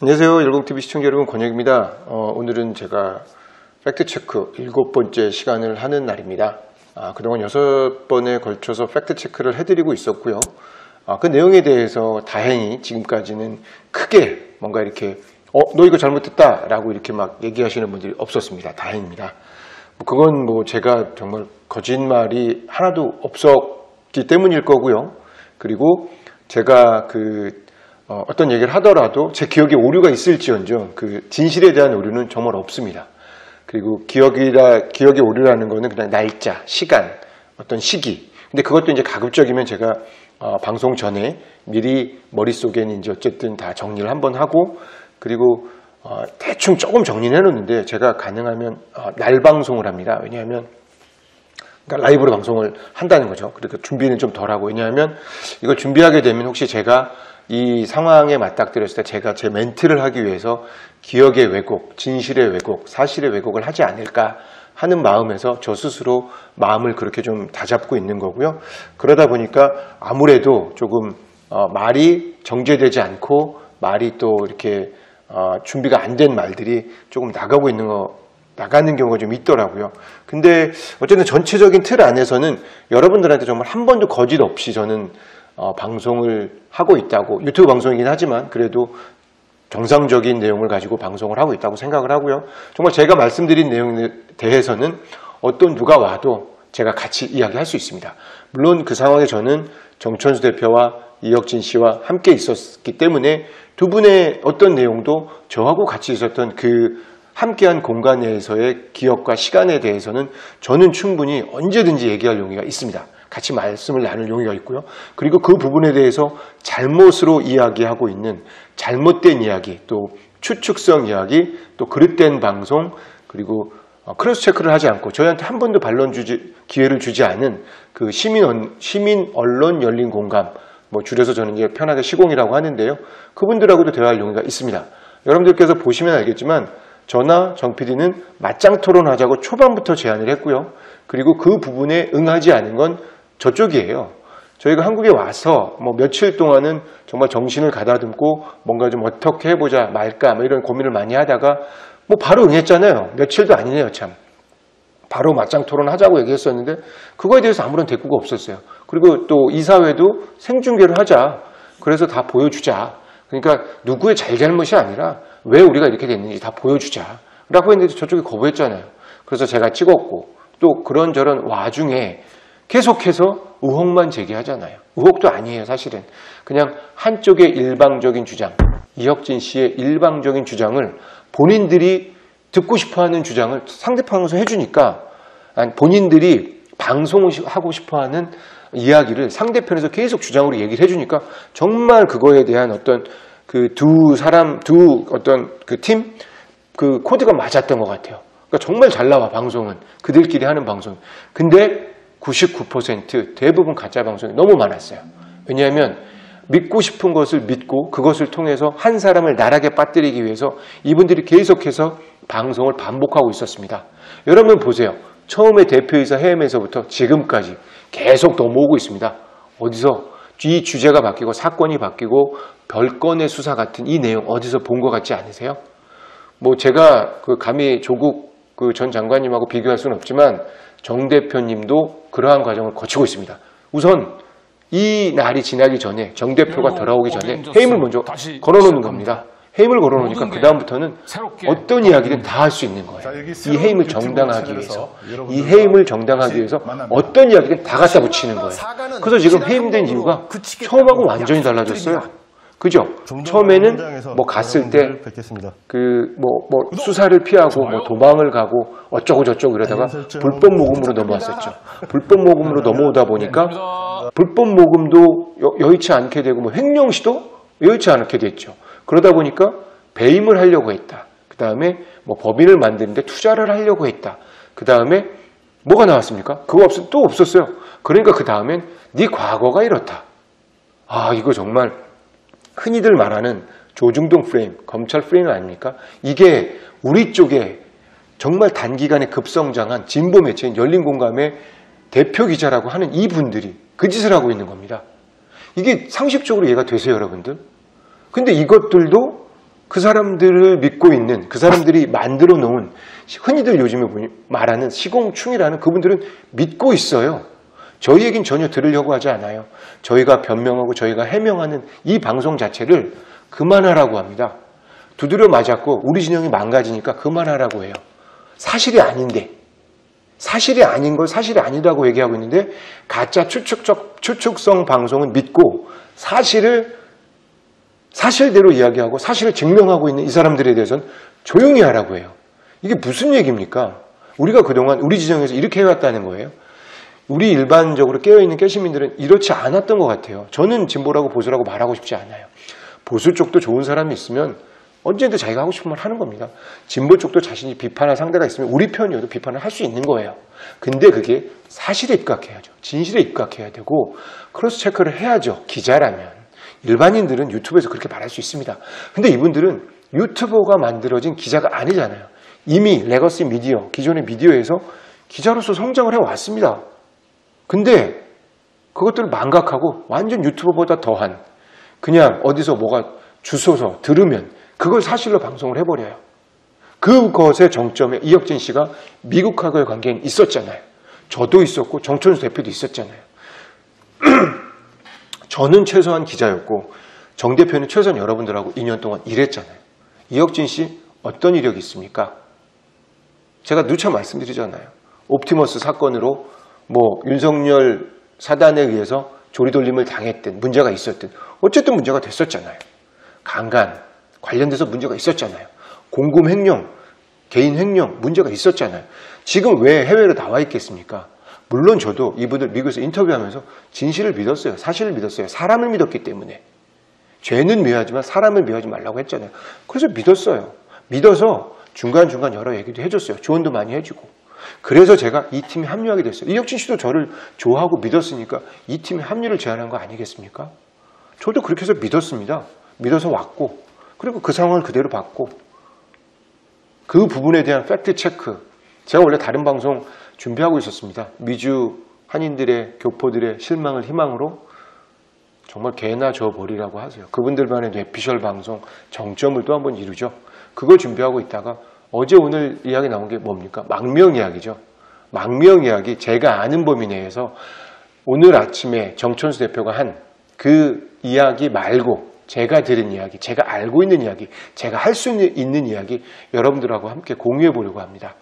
안녕하세요. 열공TV 시청자 여러분 권혁입니다. 어, 오늘은 제가 팩트체크 일곱 번째 시간을 하는 날입니다. 아, 그동안 여섯 번에 걸쳐서 팩트체크를 해드리고 있었고요. 아, 그 내용에 대해서 다행히 지금까지는 크게 뭔가 이렇게 어, 너 이거 잘못했다 라고 이렇게 막 얘기하시는 분들이 없었습니다. 다행입니다. 뭐 그건 뭐 제가 정말 거짓말이 하나도 없었기 때문일 거고요. 그리고 제가 그 어, 떤 얘기를 하더라도 제 기억에 오류가 있을지언정 그 진실에 대한 오류는 정말 없습니다. 그리고 기억이라 기억의 오류라는 거는 그냥 날짜, 시간, 어떤 시기. 근데 그것도 이제 가급적이면 제가 어, 방송 전에 미리 머릿속에는 이제 어쨌든 다 정리를 한번 하고 그리고 어, 대충 조금 정리를 해놓는데 제가 가능하면 어, 날 방송을 합니다. 왜냐하면 그러니까 라이브로 방송을 한다는 거죠. 그러니까 준비는 좀 덜하고 왜냐하면 이걸 준비하게 되면 혹시 제가 이 상황에 맞닥뜨렸을 때 제가 제 멘트를 하기 위해서 기억의 왜곡, 진실의 왜곡, 사실의 왜곡을 하지 않을까 하는 마음에서 저 스스로 마음을 그렇게 좀 다잡고 있는 거고요. 그러다 보니까 아무래도 조금 어, 말이 정제되지 않고 말이 또 이렇게 어, 준비가 안 된 말들이 조금 나가고 있는 거 나가는 경우가 좀 있더라고요. 근데 어쨌든 전체적인 틀 안에서는 여러분들한테 정말 한 번도 거짓 없이 저는 어, 방송을 하고 있다고 유튜브 방송이긴 하지만 그래도 정상적인 내용을 가지고 방송을 하고 있다고 생각을 하고요. 정말 제가 말씀드린 내용에 대해서는 어떤 누가 와도 제가 같이 이야기할 수 있습니다. 물론 그 상황에 저는 정천수 대표와 이혁진 씨와 함께 있었기 때문에 두 분의 어떤 내용도 저하고 같이 있었던 그 함께한 공간 내에서의 기억과 시간에 대해서는 저는 충분히 언제든지 얘기할 용의가 있습니다. 같이 말씀을 나눌 용의가 있고요. 그리고 그 부분에 대해서 잘못으로 이야기하고 있는 잘못된 이야기, 또 추측성 이야기, 또 그릇된 방송, 그리고 어, cross check를 하지 않고 저희한테 한 번도 반론 주지, 기회를 주지 않은 그 시민, 시민 언론 열린 공감, 뭐 줄여서 저는 이제 편하게 시공이라고 하는데요. 그분들하고도 대화할 용의가 있습니다. 여러분들께서 보시면 알겠지만 저나 정 PD는 맞짱 토론하자고 초반부터 제안을 했고요. 그리고 그 부분에 응하지 않은 건 저쪽이에요. 저희가 한국에 와서 뭐 며칠 동안은 정말 정신을 가다듬고 뭔가 좀 어떻게 해보자 말까 뭐 이런 고민을 많이 하다가 뭐 바로 응했잖아요. 며칠도 아니네요 참. 바로 맞짱 토론 하자고 얘기했었는데 그거에 대해서 아무런 대꾸가 없었어요. 그리고 또 이사회도 생중계를 하자. 그래서 다 보여주자. 그러니까 누구의 잘잘못이 아니라 왜 우리가 이렇게 됐는지 다 보여주자. 라고 했는데 저쪽이 거부했잖아요. 그래서 제가 찍었고 또 그런저런 와중에 계속해서 의혹만 제기하잖아요. 의혹도 아니에요, 사실은. 그냥 한쪽의 일방적인 주장, 이혁진 씨의 일방적인 주장을 본인들이 듣고 싶어 하는 주장을 상대방에서 해주니까 본인들이 방송을 하고 싶어 하는 이야기를 상대편에서 계속 주장으로 얘기를 해주니까 정말 그거에 대한 어떤 그 두 사람, 두 어떤 그 팀, 그 코드가 맞았던 것 같아요. 그러니까 정말 잘 나와, 방송은. 그들끼리 하는 방송. 근데 99% 대부분 가짜 방송이 너무 많았어요. 왜냐하면 믿고 싶은 것을 믿고 그것을 통해서 한 사람을 나락에 빠뜨리기 위해서 이분들이 계속해서 방송을 반복하고 있었습니다. 여러분 보세요. 처음에 대표이사 해임에서부터 지금까지 계속 넘어오고 있습니다. 어디서 이 주제가 바뀌고 사건이 바뀌고 별건의 수사 같은 이 내용 어디서 본 것 같지 않으세요? 뭐 제가 그 감히 조국 그 전 장관님하고 비교할 수는 없지만 정 대표님도 그러한 과정을 거치고 있습니다. 우선 이 날이 지나기 전에 정 대표가 돌아오기 전에 해임을 먼저 걸어놓는 겁니다. 해임을 걸어놓으니까 그 다음부터는 어떤 이야기든 다 할 수 있는 거예요. 이 해임을 정당하기 위해서, 이 해임을 정당하기 위해서 어떤 이야기든 다 갖다 붙이는 거예요. 그래서 지금 해임된 이유가 처음하고 완전히 달라졌어요. 그죠? 처음에는 뭐 갔을 때그뭐뭐 수사를 피하고 뭐 도망을 가고 어쩌고 저쩌고 이러다가 불법 모금으로 넘어왔었죠. 불법 모금으로 넘어오다 보니까 불법 모금도 여 의치 않게 되고 뭐 횡령 시도 여의치 않게 됐죠. 그러다 보니까 배임을 하려고 했다. 그 다음에 뭐 법인을 만드는데 투자를 하려고 했다. 그 다음에 뭐가 나왔습니까? 그거 없, 또 없었어요. 그러니까 그 다음엔 네 과거가 이렇다. 아 이거 정말 흔히들 말하는 조중동 프레임, 검찰 프레임 아닙니까? 이게 우리 쪽에 정말 단기간에 급성장한 진보 매체인 열린공감의 대표 기자라고 하는 이분들이 그 짓을 하고 있는 겁니다. 이게 상식적으로 이해가 되세요, 여러분들? 근데 이것들도 그 사람들을 믿고 있는 그 사람들이 만들어 놓은 흔히들 요즘에 말하는 시공충이라는 그분들은 믿고 있어요. 저희 얘기는 전혀 들으려고 하지 않아요. 저희가 변명하고 저희가 해명하는 이 방송 자체를 그만하라고 합니다. 두드려 맞았고 우리 진영이 망가지니까 그만하라고 해요. 사실이 아닌데 사실이 아닌 걸 사실이 아니라고 얘기하고 있는데 가짜 추측적 추측성 방송은 믿고 사실을 사실대로 이야기하고 사실을 증명하고 있는 이 사람들에 대해서는 조용히 하라고 해요. 이게 무슨 얘기입니까? 우리가 그동안 우리 지정에서 이렇게 해왔다는 거예요. 우리 일반적으로 깨어있는 깨시민들은 이렇지 않았던 것 같아요. 저는 진보라고 보수라고 말하고 싶지 않아요. 보수 쪽도 좋은 사람이 있으면 언제든 자기가 하고 싶은 말 하는 겁니다. 진보 쪽도 자신이 비판할 상대가 있으면 우리 편이어도 비판을 할 수 있는 거예요. 근데 그게 사실에 입각해야죠. 진실에 입각해야 되고 cross check를 해야죠. 기자라면. 일반인들은 유튜브에서 그렇게 말할 수 있습니다. 근데 이분들은 유튜버가 만들어진 기자가 아니잖아요. 이미 legacy 미디어, 기존의 미디어에서 기자로서 성장을 해왔습니다. 근데 그것들을 망각하고 완전 유튜버보다 더한 그냥 어디서 뭐가 주소서 들으면 그걸 사실로 방송을 해버려요. 그것의 정점에 이혁진 씨가 미국하고의 관계는 있었잖아요. 저도 있었고 정천수 대표도 있었잖아요. 저는 최소한 기자였고 정 대표는 최소한 여러분들하고 2년 동안 일했잖아요. 이혁진 씨 어떤 이력이 있습니까? 제가 누차 말씀드리잖아요. 옵티머스 사건으로 뭐 윤석열 사단에 의해서 조리돌림을 당했든 문제가 있었든 어쨌든 문제가 됐었잖아요. 강간 관련돼서 문제가 있었잖아요. 공금 횡령, 개인 횡령 문제가 있었잖아요. 지금 왜 해외로 나와 있겠습니까? 물론 저도 이분들 미국에서 인터뷰하면서 진실을 믿었어요. 사실을 믿었어요. 사람을 믿었기 때문에. 죄는 미워하지만 사람을 미워하지 말라고 했잖아요. 그래서 믿었어요. 믿어서 중간중간 여러 얘기도 해줬어요. 조언도 많이 해주고. 그래서 제가 이 팀에 합류하게 됐어요. 이혁진 씨도 저를 좋아하고 믿었으니까 이 팀에 합류를 제안한 거 아니겠습니까? 저도 그렇게 해서 믿었습니다. 믿어서 왔고, 그리고 그 상황을 그대로 봤고, 그 부분에 대한 팩트 체크. 제가 원래 다른 방송 준비하고 있었습니다. 미주 한인들의 교포들의 실망을 희망으로 정말 개나 저 버리라고 하세요. 그분들만의 뇌피셜 방송 정점을 또 한 번 이루죠. 그걸 준비하고 있다가 어제 오늘 이야기 나온 게 뭡니까? 망명 이야기죠. 망명 이야기 제가 아는 범위 내에서 오늘 아침에 정천수 대표가 한 그 이야기 말고 제가 들은 이야기, 제가 알고 있는 이야기, 제가 할 수 있는 이야기 여러분들하고 함께 공유해 보려고 합니다.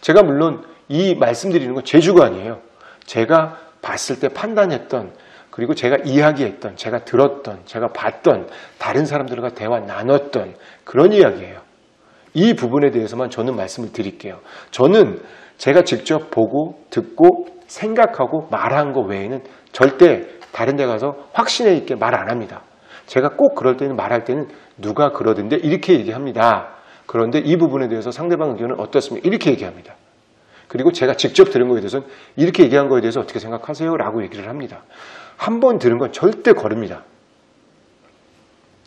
제가 물론 이 말씀드리는 건 제 주관이에요. 제가 봤을 때 판단했던 그리고 제가 이야기했던, 제가 들었던, 제가 봤던 다른 사람들과 대화 나눴던 그런 이야기예요. 이 부분에 대해서만 저는 말씀을 드릴게요. 저는 제가 직접 보고 듣고 생각하고 말한 거 외에는 절대 다른 데 가서 확신에 있게 말 안 합니다. 제가 꼭 그럴 때는 말할 때는 누가 그러던데 이렇게 얘기합니다. 그런데 이 부분에 대해서 상대방 의견은 어떻습니까? 이렇게 얘기합니다. 그리고 제가 직접 들은 거에 대해서는 이렇게 얘기한 거에 대해서 어떻게 생각하세요? 라고 얘기를 합니다. 한 번 들은 건 절대 거릅니다.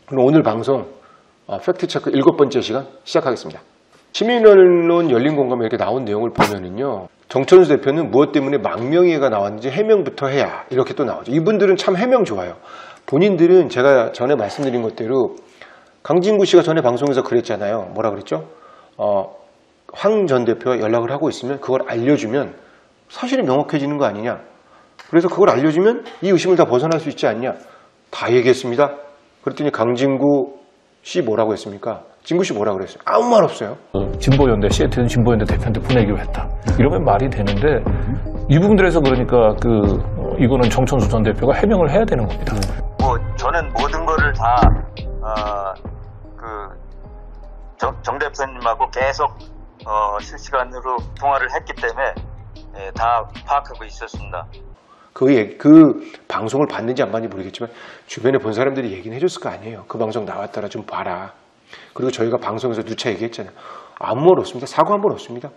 그럼 오늘 방송 어, 팩트체크 일곱 번째 시간 시작하겠습니다. 시민언론 열린 공감에 이렇게 나온 내용을 보면은요. 정천수 대표는 무엇 때문에 망명회가 나왔는지 해명부터 해야 이렇게 또 나오죠. 이분들은 참 해명 좋아요. 본인들은 제가 전에 말씀드린 것대로 강진구 씨가 전에 방송에서 그랬잖아요. 뭐라 그랬죠? 어, 황 전 대표와 연락을 하고 있으면 그걸 알려주면 사실이 명확해지는 거 아니냐. 그래서 그걸 알려주면 이 의심을 다 벗어날 수 있지 않냐. 다 얘기했습니다. 그랬더니 강진구 씨 뭐라고 했습니까? 진구 씨 뭐라고 그랬어요? 아무 말 없어요. 진보연대, 시애틀은 진보연대 대표한테 보내기로 했다. 이러면 말이 되는데 이 부분들에서 그러니까 그 어, 이거는 정천수 전 대표가 해명을 해야 되는 겁니다. 뭐 저는 모든 거를 다그정 대표님하고 계속 어, 실시간으로 통화를 했기 때문에 예, 다 파악하고 있었습니다. 그, 얘기- 그 방송을 봤는지 안 봤는지 모르겠지만 주변에 본 사람들이 얘기는 해줬을 거 아니에요. 그 방송 나왔더라 좀 봐라. 그리고 저희가 방송에서 누차 얘기했잖아요. 아무 말 없습니다. 사과 한 번 없습니다.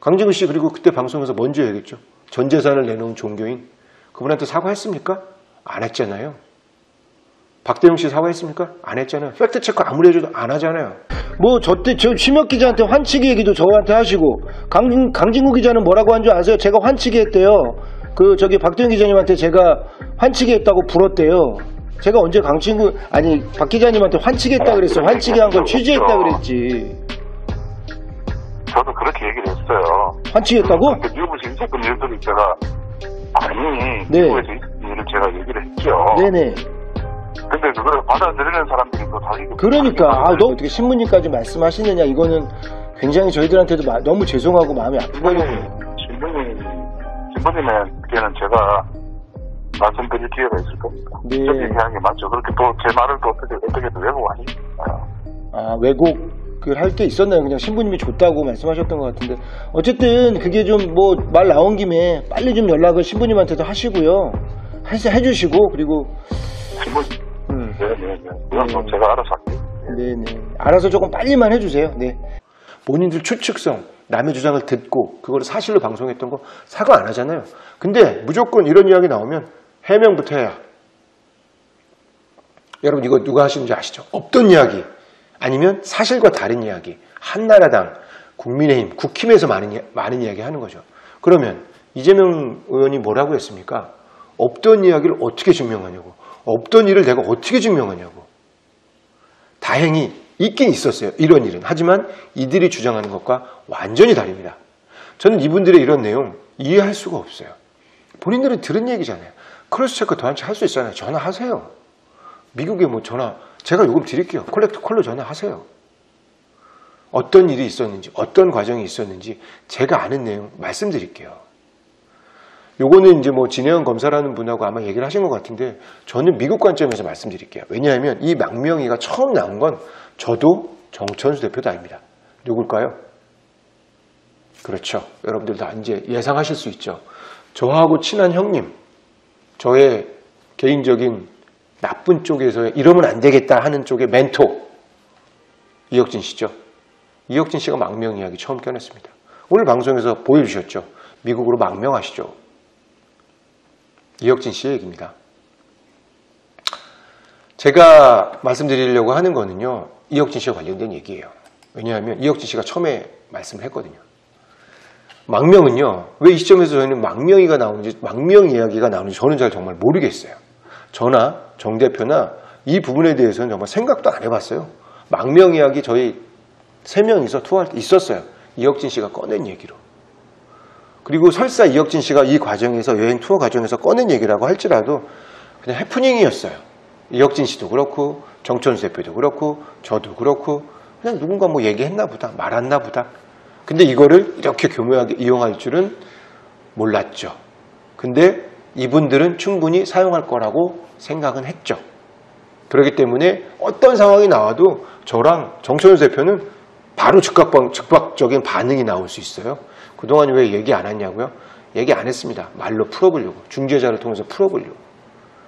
강진구 씨 그리고 그때 방송에서 먼저 얘기했죠. 전 재산을 내놓은 종교인 그분한테 사과했습니까? 안 했잖아요. 박대영 씨 사과했습니까? 안 했잖아요. 팩트 체크 아무리 해줘도 안 하잖아요. 뭐 저때 저 심혁 기자한테 환치기 얘기도 저한테 하시고 강, 강진구 기자는 뭐라고 한 줄 아세요? 제가 환치기 했대요. 그 저기 박대현 기자님한테 제가 환치기 했다고 불었대요. 제가 언제 강친구 아니 박 기자님한테 환치겠다 그랬어. 환치기 한 걸 취재했다 그랬지. 저도 그렇게 얘기를 했어요. 환치겠다고? 그 미국에서 있었던 일들을 제가 아니 네. 미국에서 있었던 일을 제가 얘기를 했죠. 네네. 근데 그걸 받아들이는 사람들이 또 다르게 그러니까 아, 너 어떻게 신부님까지 말씀하시느냐 이거는 굉장히 저희들한테도 마- 너무 죄송하고 마음이 아프거든요. 신부님 신부님에게는 제가 말씀드릴 기회가 있을 겁니까? 네. 저 얘기하는 게 맞죠. 그렇게 또 제 말을 또 어떻게 어떻게 또 왜곡하니까. 아할게 있었나요? 그냥 신부님이 줬다고 말씀하셨던 것 같은데 어쨌든 그게 좀 뭐 말 나온 김에 빨리 좀 연락을 신부님한테도 하시고요. 해서 해주시고 그리고 신부님 음, 네네네. 그건 뭐 네. 제가 알아서 할게요. 네네 알아서 조금 빨리만 해주세요. 네. 본인들 추측성, 남의 주장을 듣고 그걸 사실로 방송했던 거 사과 안 하잖아요. 근데 무조건 이런 이야기 나오면 해명부터 해야. 여러분 이거 누가 하시는지 아시죠? 없던 이야기 아니면 사실과 다른 이야기 한나라당, 국민의힘, 국힘에서 많은, 이- 많은 이야기 하는 거죠. 그러면 이재명 의원이 뭐라고 했습니까? 없던 이야기를 어떻게 증명하냐고. 없던 일을 내가 어떻게 증명하냐고. 다행히 있긴 있었어요. 이런 일은. 하지만 이들이 주장하는 것과 완전히 다릅니다. 저는 이분들의 이런 내용 이해할 수가 없어요. 본인들은 들은 얘기잖아요. cross check 더한치 할수 있잖아요. 전화하세요. 미국에 뭐 전화, 제가 요금 드릴게요. collect call로 전화하세요. 어떤 일이 있었는지, 어떤 과정이 있었는지 제가 아는 내용 말씀드릴게요. 요거는 이제 뭐 진혜원 검사라는 분하고 아마 얘기를 하신 것 같은데 저는 미국 관점에서 말씀드릴게요. 왜냐하면 이 망명이가 처음 나온 건 저도 정천수 대표도 아닙니다. 누굴까요? 그렇죠. 여러분들 다 이제 예상하실 수 있죠. 저하고 친한 형님, 저의 개인적인 나쁜 쪽에서 이러면 안 되겠다 하는 쪽의 멘토, 이혁진 씨죠. 이혁진 씨가 망명 이야기 처음 꺼냈습니다. 오늘 방송에서 보여주셨죠. 미국으로 망명하시죠. 이혁진 씨의 얘기입니다. 제가 말씀드리려고 하는 거는요, 이혁진 씨와 관련된 얘기예요. 왜냐하면 이혁진 씨가 처음에 말씀을 했거든요. 망명은요, 왜 이 시점에서 저희는 망명이가 나오는지, 망명 이야기가 나오는지 저는 잘 정말 모르겠어요. 저나 정 대표나 이 부분에 대해서는 정말 생각도 안 해봤어요. 망명 이야기 저희 세 명이서 투어할 때 있었어요. 이혁진 씨가 꺼낸 얘기로. 그리고 설사 이혁진 씨가 이 과정에서 여행 투어 과정에서 꺼낸 얘기라고 할지라도 그냥 해프닝이었어요. 이혁진 씨도 그렇고 정천수 대표도 그렇고 저도 그렇고 그냥 누군가 뭐 얘기했나 보다 말았나 보다. 근데 이거를 이렇게 교묘하게 이용할 줄은 몰랐죠. 근데 이분들은 충분히 사용할 거라고 생각은 했죠. 그렇기 때문에 어떤 상황이 나와도 저랑 정천수 대표는 바로 즉각, 즉각적인 반응이 나올 수 있어요. 그동안 왜 얘기 안 했냐고요? 얘기 안 했습니다. 말로 풀어보려고. 중재자를 통해서 풀어보려고.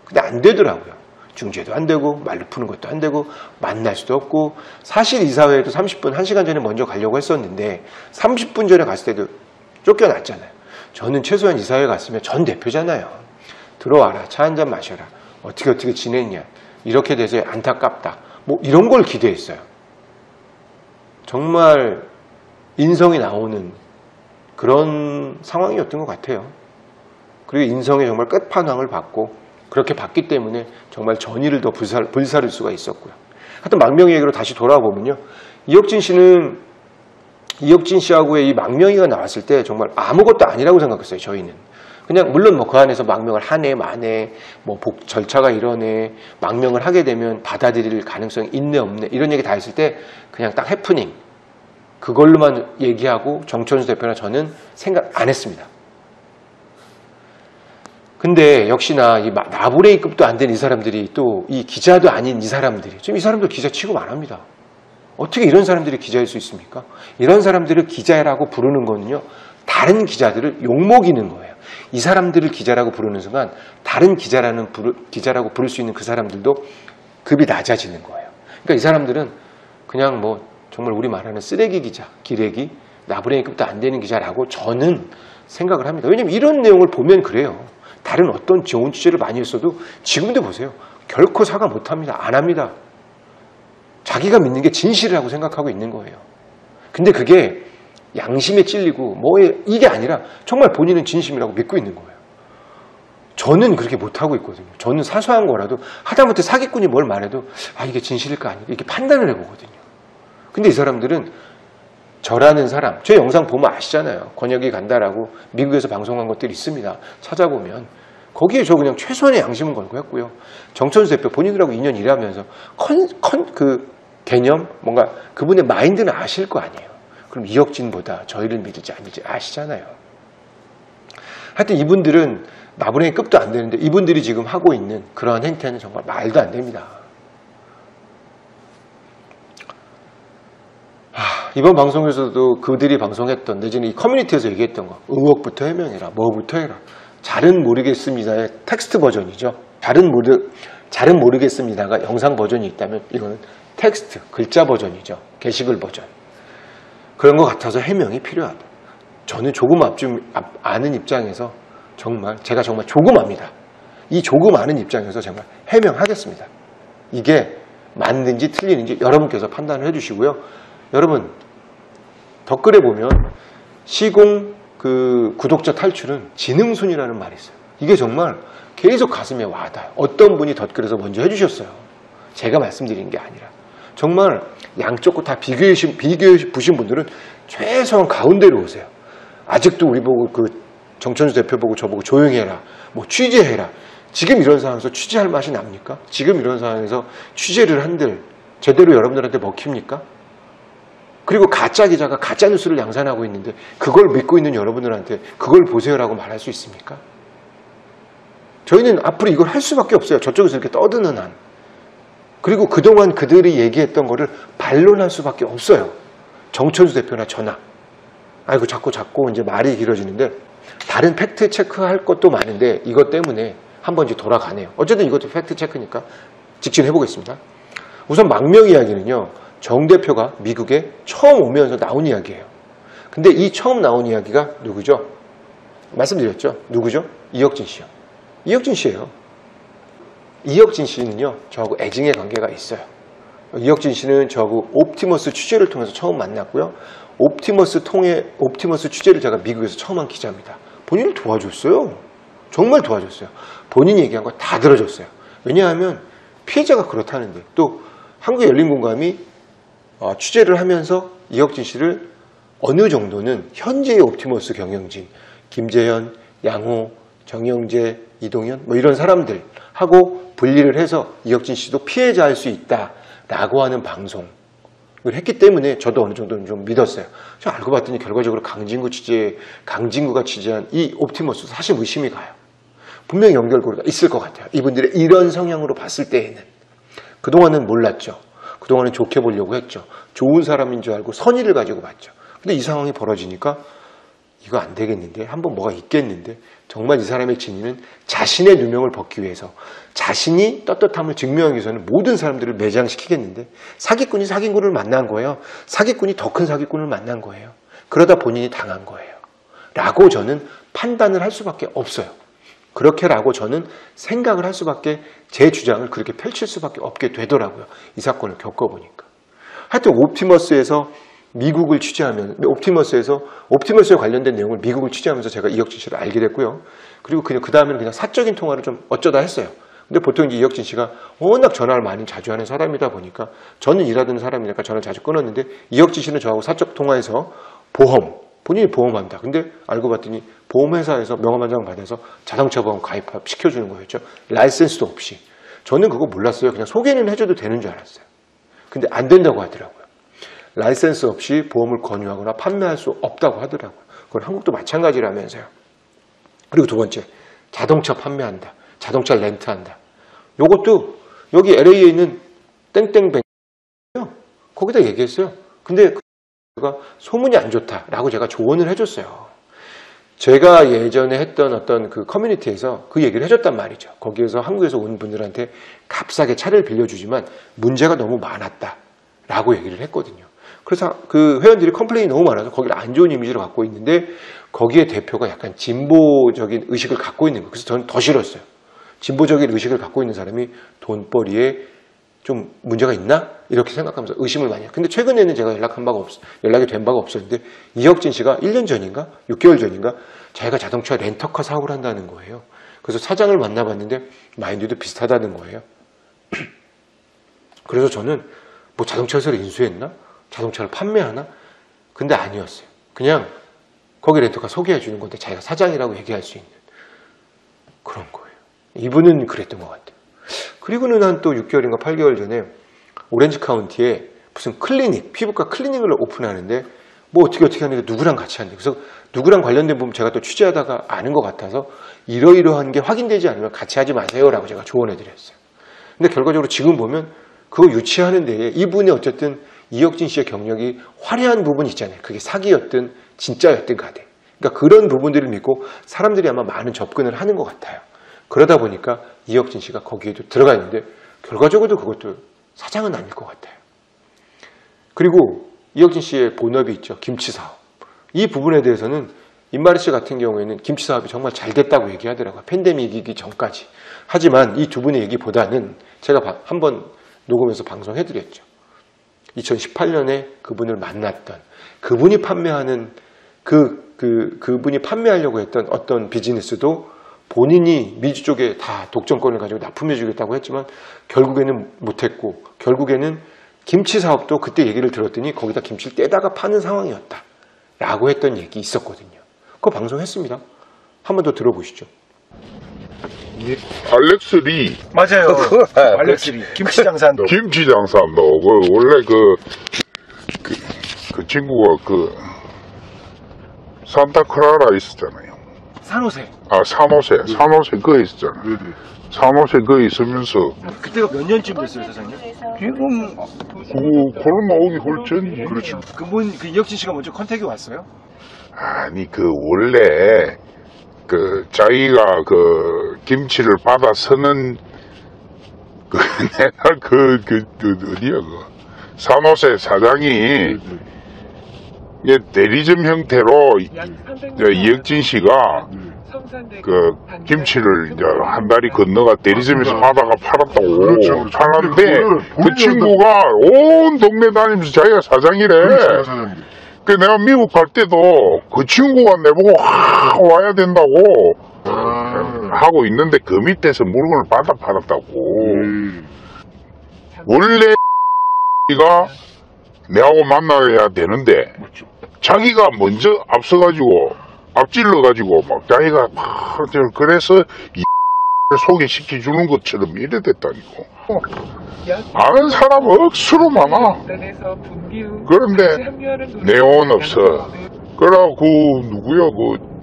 근데 안 되더라고요. 중재도 안 되고, 말로 푸는 것도 안 되고, 만날 수도 없고, 사실 이사회에도 30분, 1시간 전에 먼저 가려고 했었는데, 30분 전에 갔을 때도 쫓겨났잖아요. 저는 최소한 이사회 갔으면 전 대표잖아요. 들어와라. 차 한 잔 마셔라. 어떻게 어떻게 지냈냐. 이렇게 돼서 안타깝다. 뭐 이런 걸 기대했어요. 정말 인성이 나오는 그런 상황이었던 것 같아요. 그리고 인성의 정말 끝판왕을 받고 그렇게 받기 때문에 정말 전의를 더 불살, 불사를 수가 있었고요. 하여튼 망명 얘기로 다시 돌아보면요. 이혁진 씨는 이혁진 씨하고의 이 망명이가 나왔을 때 정말 아무것도 아니라고 생각했어요. 저희는. 그냥 물론 뭐 그 안에서 망명을 하네 마네 뭐 복 절차가 이러네 망명을 하게 되면 받아들일 가능성이 있네 없네 이런 얘기 다 했을 때 그냥 딱 해프닝 그걸로만 얘기하고 정천수 대표나 저는 생각 안 했습니다. 근데 역시나 이 나부레이급도 안 된 이 사람들이 또 이 기자도 아닌 이 사람들이 지금 이 사람들 기자 취급 안 합니다. 어떻게 이런 사람들이 기자일 수 있습니까? 이런 사람들을 기자라고 부르는 거는요. 다른 기자들을 욕먹이는 거예요. 이 사람들을 기자라고 부르는 순간 다른 기자라는 부르, 기자라고 부를 수 있는 그 사람들도 급이 낮아지는 거예요. 그러니까 이 사람들은 그냥 뭐 정말 우리 말하는 쓰레기 기자, 기레기, 나부랭이급도 안 되는 기자라고 저는 생각을 합니다. 왜냐면 이런 내용을 보면 그래요. 다른 어떤 좋은 취재를 많이 했어도 지금도 보세요. 결코 사과 못 합니다. 안 합니다. 자기가 믿는 게 진실이라고 생각하고 있는 거예요. 근데 그게 양심에 찔리고 뭐에 이게 아니라 정말 본인은 진심이라고 믿고 있는 거예요. 저는 그렇게 못하고 있거든요. 저는 사소한 거라도 하다못해 사기꾼이 뭘 말해도 아 이게 진실일까 아닐까 이렇게 판단을 해보거든요. 근데 이 사람들은 저라는 사람, 제 영상 보면 아시잖아요. 권역이 간다라고 미국에서 방송한 것들이 있습니다. 찾아보면 거기에 저 그냥 최소한의 양심을 걸고 했고요. 정천수 대표 본인들하고 2년 일하면서 컨, 컨, 그 개념, 뭔가 그분의 마인드는 아실 거 아니에요. 그럼 이혁진보다 저희를 믿을지 아닐지 아시잖아요. 하여튼 이분들은 나부랭이 급도 안 되는데 이분들이 지금 하고 있는 그러한 행태는 정말 말도 안 됩니다. 하, 이번 방송에서도 그들이 방송했던 내지는 이 커뮤니티에서 얘기했던 거. 의혹부터 해명해라 뭐부터 해라. 잘은 모르겠습니다의 텍스트 버전이죠. 잘은 모르 잘은 모르겠습니다가 영상 버전이 있다면 이거는 텍스트 글자 버전이죠. 게시글 버전. 그런 것 같아서 해명이 필요하다. 저는 조금 앞좀 앞- 아는 입장에서 정말 제가 정말 조금 압니다. 이 조금 아는 입장에서 정말 해명하겠습니다. 이게 맞는지 틀리는지 여러분께서 판단을 해주시고요. 여러분 댓글에 보면 시공 그 구독자 탈출은 지능순이라는 말이 있어요. 이게 정말 계속 가슴에 와닿아요. 어떤 분이 댓글에서 먼저 해주셨어요. 제가 말씀드린 게 아니라 정말 양쪽 다 비교해 비교해 보신 분들은 최소한 가운데로 오세요. 아직도 우리 보고 그 정천수 대표 보고 저보고 조용히 해라. 뭐 취재해라. 지금 이런 상황에서 취재할 맛이 납니까? 지금 이런 상황에서 취재를 한들 제대로 여러분들한테 먹힙니까? 그리고 가짜 기자가 가짜 뉴스를 양산하고 있는데 그걸 믿고 있는 여러분들한테 그걸 보세요라고 말할 수 있습니까? 저희는 앞으로 이걸 할 수밖에 없어요. 저쪽에서 이렇게 떠드는 한. 그리고 그동안 그들이 얘기했던 거를 반론할 수밖에 없어요. 정천수 대표나 저나. 아이고 자꾸 자꾸 이제 말이 길어지는데 다른 팩트 체크할 것도 많은데 이것 때문에 한 번 이제 돌아가네요. 어쨌든 이것도 팩트 체크니까 직진해 보겠습니다. 우선 망명 이야기는요. 정 대표가 미국에 처음 오면서 나온 이야기예요. 근데 이 처음 나온 이야기가 누구죠? 말씀드렸죠. 누구죠? 이혁진 씨요. 이혁진 씨예요. 이혁진 씨는요. 저하고 애증의 관계가 있어요. 이혁진 씨는 저하고 옵티머스 취재를 통해서 처음 만났고요. 옵티머스 통해 옵티머스 취재를 제가 미국에서 처음 한 기자입니다. 본인을 도와줬어요. 정말 도와줬어요. 본인이 얘기한 거 다 들어줬어요. 왜냐하면 피해자가 그렇다는데 또 한국열린공감이 어, 취재를 하면서 이혁진 씨를 어느 정도는 현재의 옵티머스 경영진 김재현, 양호, 정영재, 이동현 뭐 이런 사람들하고 분리를 해서 이혁진 씨도 피해자일 수 있다라고 하는 방송을 했기 때문에 저도 어느 정도는 좀 믿었어요. 저 알고 봤더니 결과적으로 강진구 취재, 강진구가 취재한 이 옵티머스 사실 의심이 가요. 분명히 연결고리가 있을 것 같아요. 이분들의 이런 성향으로 봤을 때에는. 그동안은 몰랐죠. 그동안은 좋게 보려고 했죠. 좋은 사람인 줄 알고 선의를 가지고 봤죠. 근데 이 상황이 벌어지니까 이거 안 되겠는데 한번 뭐가 있겠는데 정말 이 사람의 진위는 자신의 누명을 벗기 위해서 자신이 떳떳함을 증명하기 위해서는 모든 사람들을 매장시키겠는데 사기꾼이 사기꾼을 만난 거예요. 사기꾼이 더 큰 사기꾼을 만난 거예요. 그러다 본인이 당한 거예요. 라고 저는 판단을 할 수밖에 없어요. 그렇게라고 저는 생각을 할 수밖에 제 주장을 그렇게 펼칠 수밖에 없게 되더라고요. 이 사건을 겪어보니까. 하여튼 옵티머스에서 미국을 취재하면 옵티머스에서 옵티머스에 관련된 내용을 미국을 취재하면서 제가 이혁진 씨를 알게 됐고요. 그리고 그냥 그 다음에는 그냥 사적인 통화를 좀 어쩌다 했어요. 근데 보통 이제 이혁진 씨가 워낙 전화를 많이 자주 하는 사람이다 보니까 저는 일하던 사람이니까 전화 자주 끊었는데 이혁진 씨는 저하고 사적 통화에서 보험 본인이 보험한다. 근데 알고 봤더니 보험회사에서 명함 한 장 받아서 자동차 보험 가입 시켜주는 거였죠. 라이센스도 없이. 저는 그거 몰랐어요. 그냥 소개는 해줘도 되는 줄 알았어요. 근데 안 된다고 하더라고요. 라이센스 없이 보험을 권유하거나 판매할 수 없다고 하더라고요. 그건 한국도 마찬가지라면서요. 그리고 두 번째, 자동차 판매한다. 자동차 렌트한다. 요것도 여기 LA에 있는 땡땡뱅 거기다 얘기했어요. 근데 가 소문이 안 좋다라고 제가 조언을 해줬어요. 제가 예전에 했던 어떤 그 커뮤니티에서 그 얘기를 해줬단 말이죠. 거기에서 한국에서 온 분들한테 값싸게 차를 빌려주지만 문제가 너무 많았다라고 얘기를 했거든요. 그래서 그 회원들이 complain이 너무 많아서 거기를 안 좋은 이미지를 갖고 있는데 거기에 대표가 약간 진보적인 의식을 갖고 있는 거예요. 그래서 저는 더 싫었어요. 진보적인 의식을 갖고 있는 사람이 돈벌이에 좀 문제가 있나? 이렇게 생각하면서 의심을 많이 해요. 근데 최근에는 제가 연락한 바가 없, 연락이 된 바가 없었는데 이혁진 씨가 1년 전인가? 6개월 전인가? 자기가 자동차 렌터카 사업을 한다는 거예요. 그래서 사장을 만나봤는데 마인드도 비슷하다는 거예요. 그래서 저는 뭐 자동차 회사를 인수했나? 자동차를 판매하나? 근데 아니었어요. 그냥 거기 렌터카 소개해 주는 건데 자기가 사장이라고 얘기할 수 있는 그런 거예요. 이분은 그랬던 것 같아요. 그리고는 한 또 6개월인가 8개월 전에 오렌지 카운티에 무슨 클리닉, 피부과 클리닉을 오픈하는데 뭐 어떻게 어떻게 하는데 누구랑 같이 하는데 그래서 누구랑 관련된 부분 제가 또 취재하다가 아는 것 같아서 이러이러한 게 확인되지 않으면 같이 하지 마세요라고 제가 조언해 드렸어요. 근데 결과적으로 지금 보면 그거 유치하는 데에 이분이 어쨌든 이혁진 씨의 경력이 화려한 부분이 있잖아요. 그게 사기였든 진짜였든 가대. 그러니까 그런 부분들을 믿고 사람들이 아마 많은 접근을 하는 것 같아요. 그러다 보니까 이혁진 씨가 거기에도 들어가 있는데 결과적으로도 그것도 사장은 아닐 것 같아요. 그리고 이혁진 씨의 본업이 있죠. 김치 사업. 이 부분에 대해서는 임마리 씨 같은 경우에는 김치 사업이 정말 잘 됐다고 얘기하더라고요. 팬데믹이기 전까지. 하지만 이 두 분의 얘기보다는 제가 한번 녹음해서 방송해드렸죠. 2018년에 그분을 만났던 그분이 판매하는 그, 그, 그분이 판매하려고 했던 어떤 비즈니스도 본인이 미주 쪽에 다 독점권을 가지고 납품해 주겠다고 했지만 결국에는 못했고 결국에는 김치 사업도 그때 얘기를 들었더니 거기다 김치를 떼다가 파는 상황이었다. 라고 했던 얘기 있었거든요. 그거 방송했습니다. 한 번 더 들어보시죠. 알렉스 리 맞아요. 알렉스 리 김치 장사한다. 김치 장사한다. 그 원래 그, 그, 그 친구가 그 산타크라라 있었잖아요. 산호세. 아 산호세, 산호세 그거 있었잖아. 산호세 그거 있으면서 그때가 몇 년쯤 됐어요, 사장님? 지금 그 코로나 오기 훨 전이지. 그렇죠. 그분 그 이혁진 씨가 먼저 contact이 왔어요? 아니 그 원래 그 자기가 그 김치를 받아 서는 그 내가 그, 그, 그 어디야 그 산호세 사장이 이 게 대리점 형태로 저 이혁진 씨가 그 김치를 이제 한 달이 건너가 대리점에서 받아가 팔았다고 팔았는데 그 친구가 온 동네 다니면서 자기가 사장이래. 그 내가 미국 갈 때도 그 친구가 내보고 확 와야 된다고 하고 있는데 그 밑에서 물건을 받아 팔았다고. 원래 가 내하고 만나야 되는데 자기가 먼저 앞서가지고 앞질러가지고 막 자기가 막 그래서 이 소개시켜 주는 것처럼 이래 됐다니까. 아는 사람 억수로 많아. 그런데 내온 없어. 그래갖고 누구야 그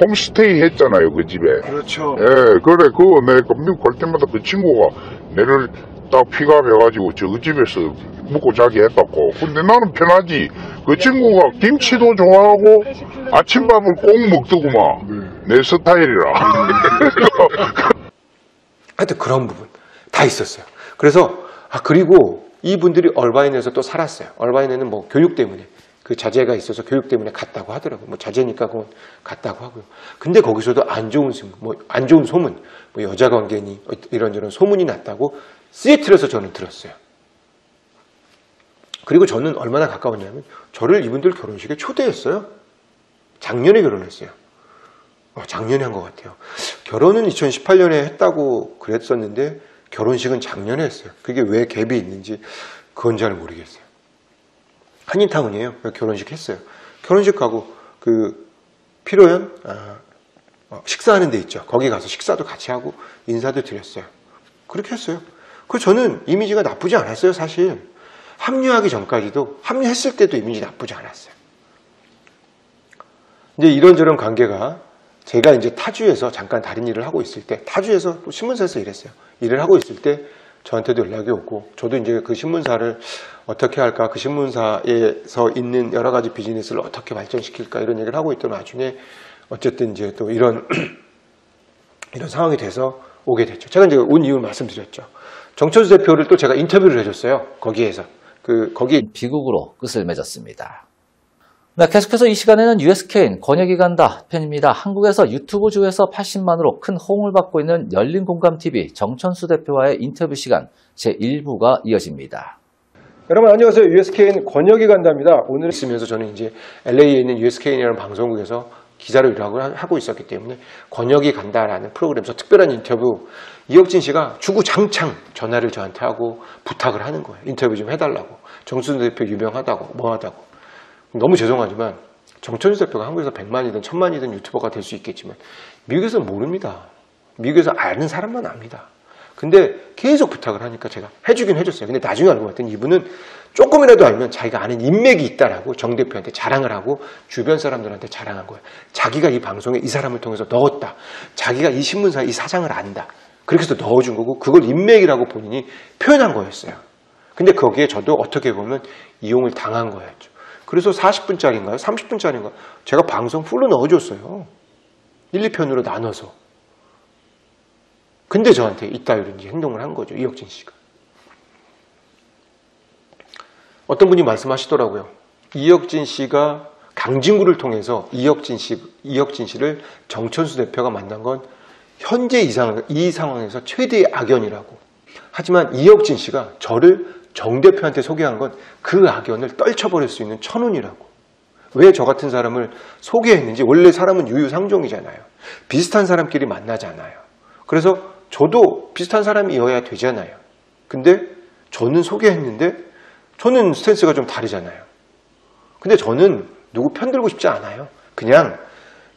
홈스테이 했잖아요 그 집에. 그렇죠. 예, 그래 그거 내가 미국 갈 때마다 그 친구가 내를 딱 픽업해가지고 저 집에서 묵고 자기 했다고. 근데 나는 편하지. 그 친구가 김치도 좋아하고 아침밥을 꼭 먹더구만. 내 스타일이라. 하여튼 그런 부분 다 있었어요. 그래서 아 그리고 이분들이 얼바인에서 또 살았어요. 얼바인에는 뭐 교육 때문에 그 자제가 있어서 교육 때문에 갔다고 하더라고요. 뭐 자제니까 그건 갔다고 하고요. 근데 거기서도 안 좋은 소문, 뭐 안 좋은 소문, 뭐 여자 관계니 이런저런 소문이 났다고 시애틀에서 저는 들었어요. 그리고 저는 얼마나 가까웠냐면 저를 이분들 결혼식에 초대했어요. 작년에 결혼했어요. 어, 작년에 한 것 같아요. 결혼은 2018년에 했다고 그랬었는데 결혼식은 작년에 했어요. 그게 왜 갭이 있는지 그건 잘 모르겠어요. 한인타운이에요. 결혼식 했어요. 결혼식 가고 그 피로연 아, 어, 식사하는 데 있죠. 거기 가서 식사도 같이 하고 인사도 드렸어요. 그렇게 했어요. 그 저는 이미지가 나쁘지 않았어요, 사실. 합류하기 전까지도 합류했을 때도 이미지 나쁘지 않았어요. 이제 이런저런 관계가 제가 이제 타주에서 잠깐 다른 일을 하고 있을 때 타주에서 또 신문사에서 일했어요. 일을 하고 있을 때 저한테도 연락이 오고 저도 이제 그 신문사를 어떻게 할까 그 신문사에서 있는 여러 가지 비즈니스를 어떻게 발전시킬까 이런 얘기를 하고 있던 와중에 어쨌든 이제 또 이런 이런 상황이 돼서 오게 됐죠. 제가 이제 온 이유를 말씀드렸죠. 정천수 대표를 또 제가 인터뷰를 해줬어요. 거기에서 그 거기 비극으로 끝을 맺었습니다. 네, 계속해서 이 시간에는 USK인 권혁이 간다 편입니다. 한국에서 유튜브주에서 80만으로 큰 호응을 받고 있는 열린공감TV 정천수 대표와의 인터뷰 시간 제1부가 이어집니다. 여러분 안녕하세요. USK인 권혁이 간다입니다. 오늘 있으면서 저는 이제 LA에 있는 USK인이라는 방송국에서 기자로 일하고 하고 있었기 때문에 권역이 간다라는 프로그램에서 특별한 인터뷰 이혁진 씨가 주구장창 전화를 저한테 하고 부탁을 하는 거예요. 인터뷰 좀 해달라고. 정순 대표 유명하다고 뭐하다고. 너무 죄송하지만 정천수 대표가 한국에서 100만이든 1000만이든 유튜버가 될 수 있겠지만 미국에서는 모릅니다. 미국에서 아는 사람만 압니다. 근데 계속 부탁을 하니까 제가 해주긴 해줬어요. 근데 나중에 알고 봤더니 이분은 조금이라도 알면 자기가 아는 인맥이 있다라고 정 대표한테 자랑을 하고 주변 사람들한테 자랑한 거예요. 자기가 이 방송에 이 사람을 통해서 넣었다. 자기가 이 신문사의 이 사장을 안다. 그렇게 해서 넣어준 거고 그걸 인맥이라고 본인이 표현한 거였어요. 근데 거기에 저도 어떻게 보면 이용을 당한 거였죠. 그래서 40분짜리인가요? 30분짜리인가요? 제가 방송 풀로 넣어줬어요. 1, 2편으로 나눠서. 근데 저한테 이따위로 이제 행동을 한 거죠. 이혁진 씨가. 어떤 분이 말씀하시더라고요. 이혁진 씨가 강진구를 통해서 이혁진 씨, 이혁진 씨를 정천수 대표가 만난 건 현재 이, 상황, 이 상황에서 최대의 악연이라고. 하지만 이혁진 씨가 저를 정 대표한테 소개한 건 그 악연을 떨쳐버릴 수 있는 천운이라고. 왜 저 같은 사람을 소개했는지 원래 사람은 유유상종이잖아요. 비슷한 사람끼리 만나잖아요. 그래서 저도 비슷한 사람이어야 되잖아요. 근데 저는 소개했는데 저는 스탠스가 좀 다르잖아요. 근데 저는 누구 편들고 싶지 않아요. 그냥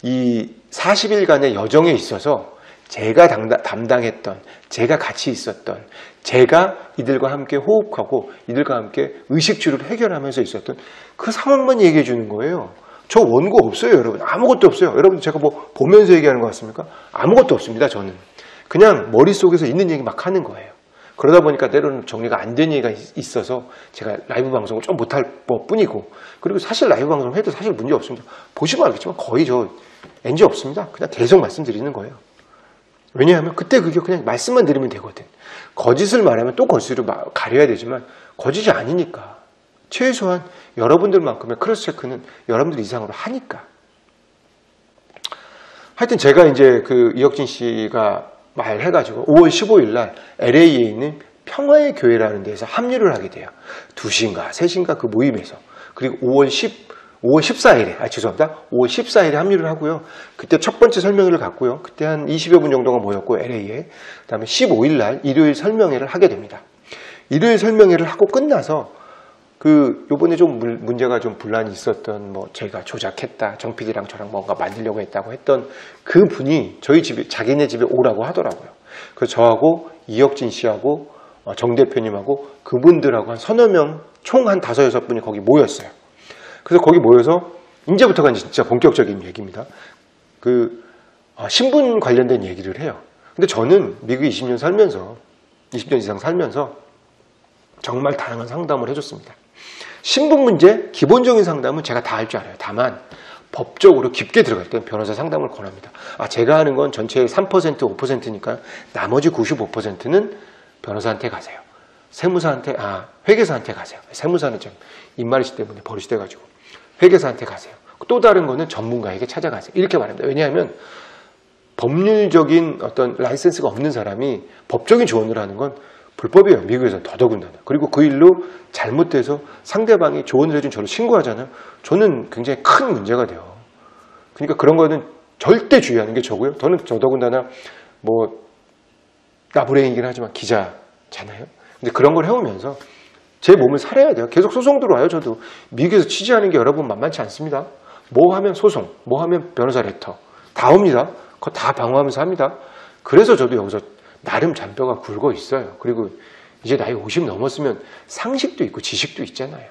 이 40일간의 여정에 있어서 제가 담당 했던, 제가 같이 있었던, 제가 이들과 함께 호흡하고 이들과 함께 의식주를 해결하면서 있었던 그 상황만 얘기해 주는 거예요. 저 원고 없어요, 여러분. 아무것도 없어요. 여러분 제가 뭐 보면서 얘기하는 것 같습니까? 아무것도 없습니다, 저는. 그냥 머릿속에서 있는 얘기 막 하는 거예요. 그러다 보니까 때로는 정리가 안 된 얘기가 있어서 제가 라이브 방송을 좀 못할 것 뿐이고 그리고 사실 라이브 방송을 해도 사실 문제 없습니다. 보시면 알겠지만 거의 저 NG 없습니다. 그냥 계속 말씀드리는 거예요. 왜냐하면 그때 그게 그냥 말씀만 드리면 되거든. 거짓을 말하면 또 거짓으로 가려야 되지만 거짓이 아니니까. 최소한 여러분들만큼의 cross check는 여러분들 이상으로 하니까. 하여튼 제가 이제 그 이혁진 씨가 말해가지고 5월 15일 날 LA에 있는 평화의 교회라는 데서 합류를 하게 돼요. 2시인가 3시인가 그 모임에서. 그리고 5월 10, 5월 14일에, 아, 죄송합니다. 5월 14일에 합류를 하고요. 그때 첫 번째 설명회를 갔고요. 그때 한 20여 분 정도가 모였고, LA에. 그 다음에 15일 날 일요일 설명회를 하게 됩니다. 일요일 설명회를 하고 끝나서 그 요번에 좀 문제가 좀 분란이 있었던 뭐 저희가 조작했다 정PD랑 저랑 뭔가 만들려고 했다고 했던 그 분이 저희 집에 자기네 집에 오라고 하더라고요. 그래서 저하고 이혁진 씨하고 어, 정 대표님하고 그분들하고 한 서너 명 총 한 다섯 여섯 분이 거기 모였어요. 그래서 거기 모여서 이제부터가 진짜 본격적인 얘기입니다. 그 아, 신분 관련된 얘기를 해요. 근데 저는 미국 20년 살면서 20년 이상 살면서 정말 다양한 상담을 해줬습니다. 신분 문제, 기본적인 상담은 제가 다 할 줄 알아요. 다만 법적으로 깊게 들어갈 때 변호사 상담을 권합니다. 아, 제가 하는 건 전체의 3%, 5%니까 나머지 95%는 변호사한테 가세요. 세무사한테, 아, 회계사한테 가세요. 세무사는 좀 입말이시 때문에 버릇이 돼가지고. 회계사한테 가세요. 또 다른 거는 전문가에게 찾아가세요. 이렇게 말합니다. 왜냐하면 법률적인 어떤 라이센스가 없는 사람이 법적인 조언을 하는 건 불법이에요. 미국에서는 더더군다나. 그리고 그 일로 잘못돼서 상대방이 조언을 해준 저를 신고하잖아요. 저는 굉장히 큰 문제가 돼요. 그러니까 그런 거는 절대 주의하는 게 저고요. 저는 더더군다나 뭐 나부레이긴 하지만 기자잖아요. 근데 그런 걸 해오면서 제 몸을 살아야 돼요. 계속 소송 들어와요. 저도 미국에서 취재하는 게 여러분 만만치 않습니다. 뭐 하면 소송, 뭐 하면 변호사 레터 다 옵니다. 그거 다 방어하면서 합니다. 그래서 저도 여기서 나름 잔뼈가 굵어 있어요. 그리고 이제 나이 50 넘었으면 상식도 있고 지식도 있잖아요.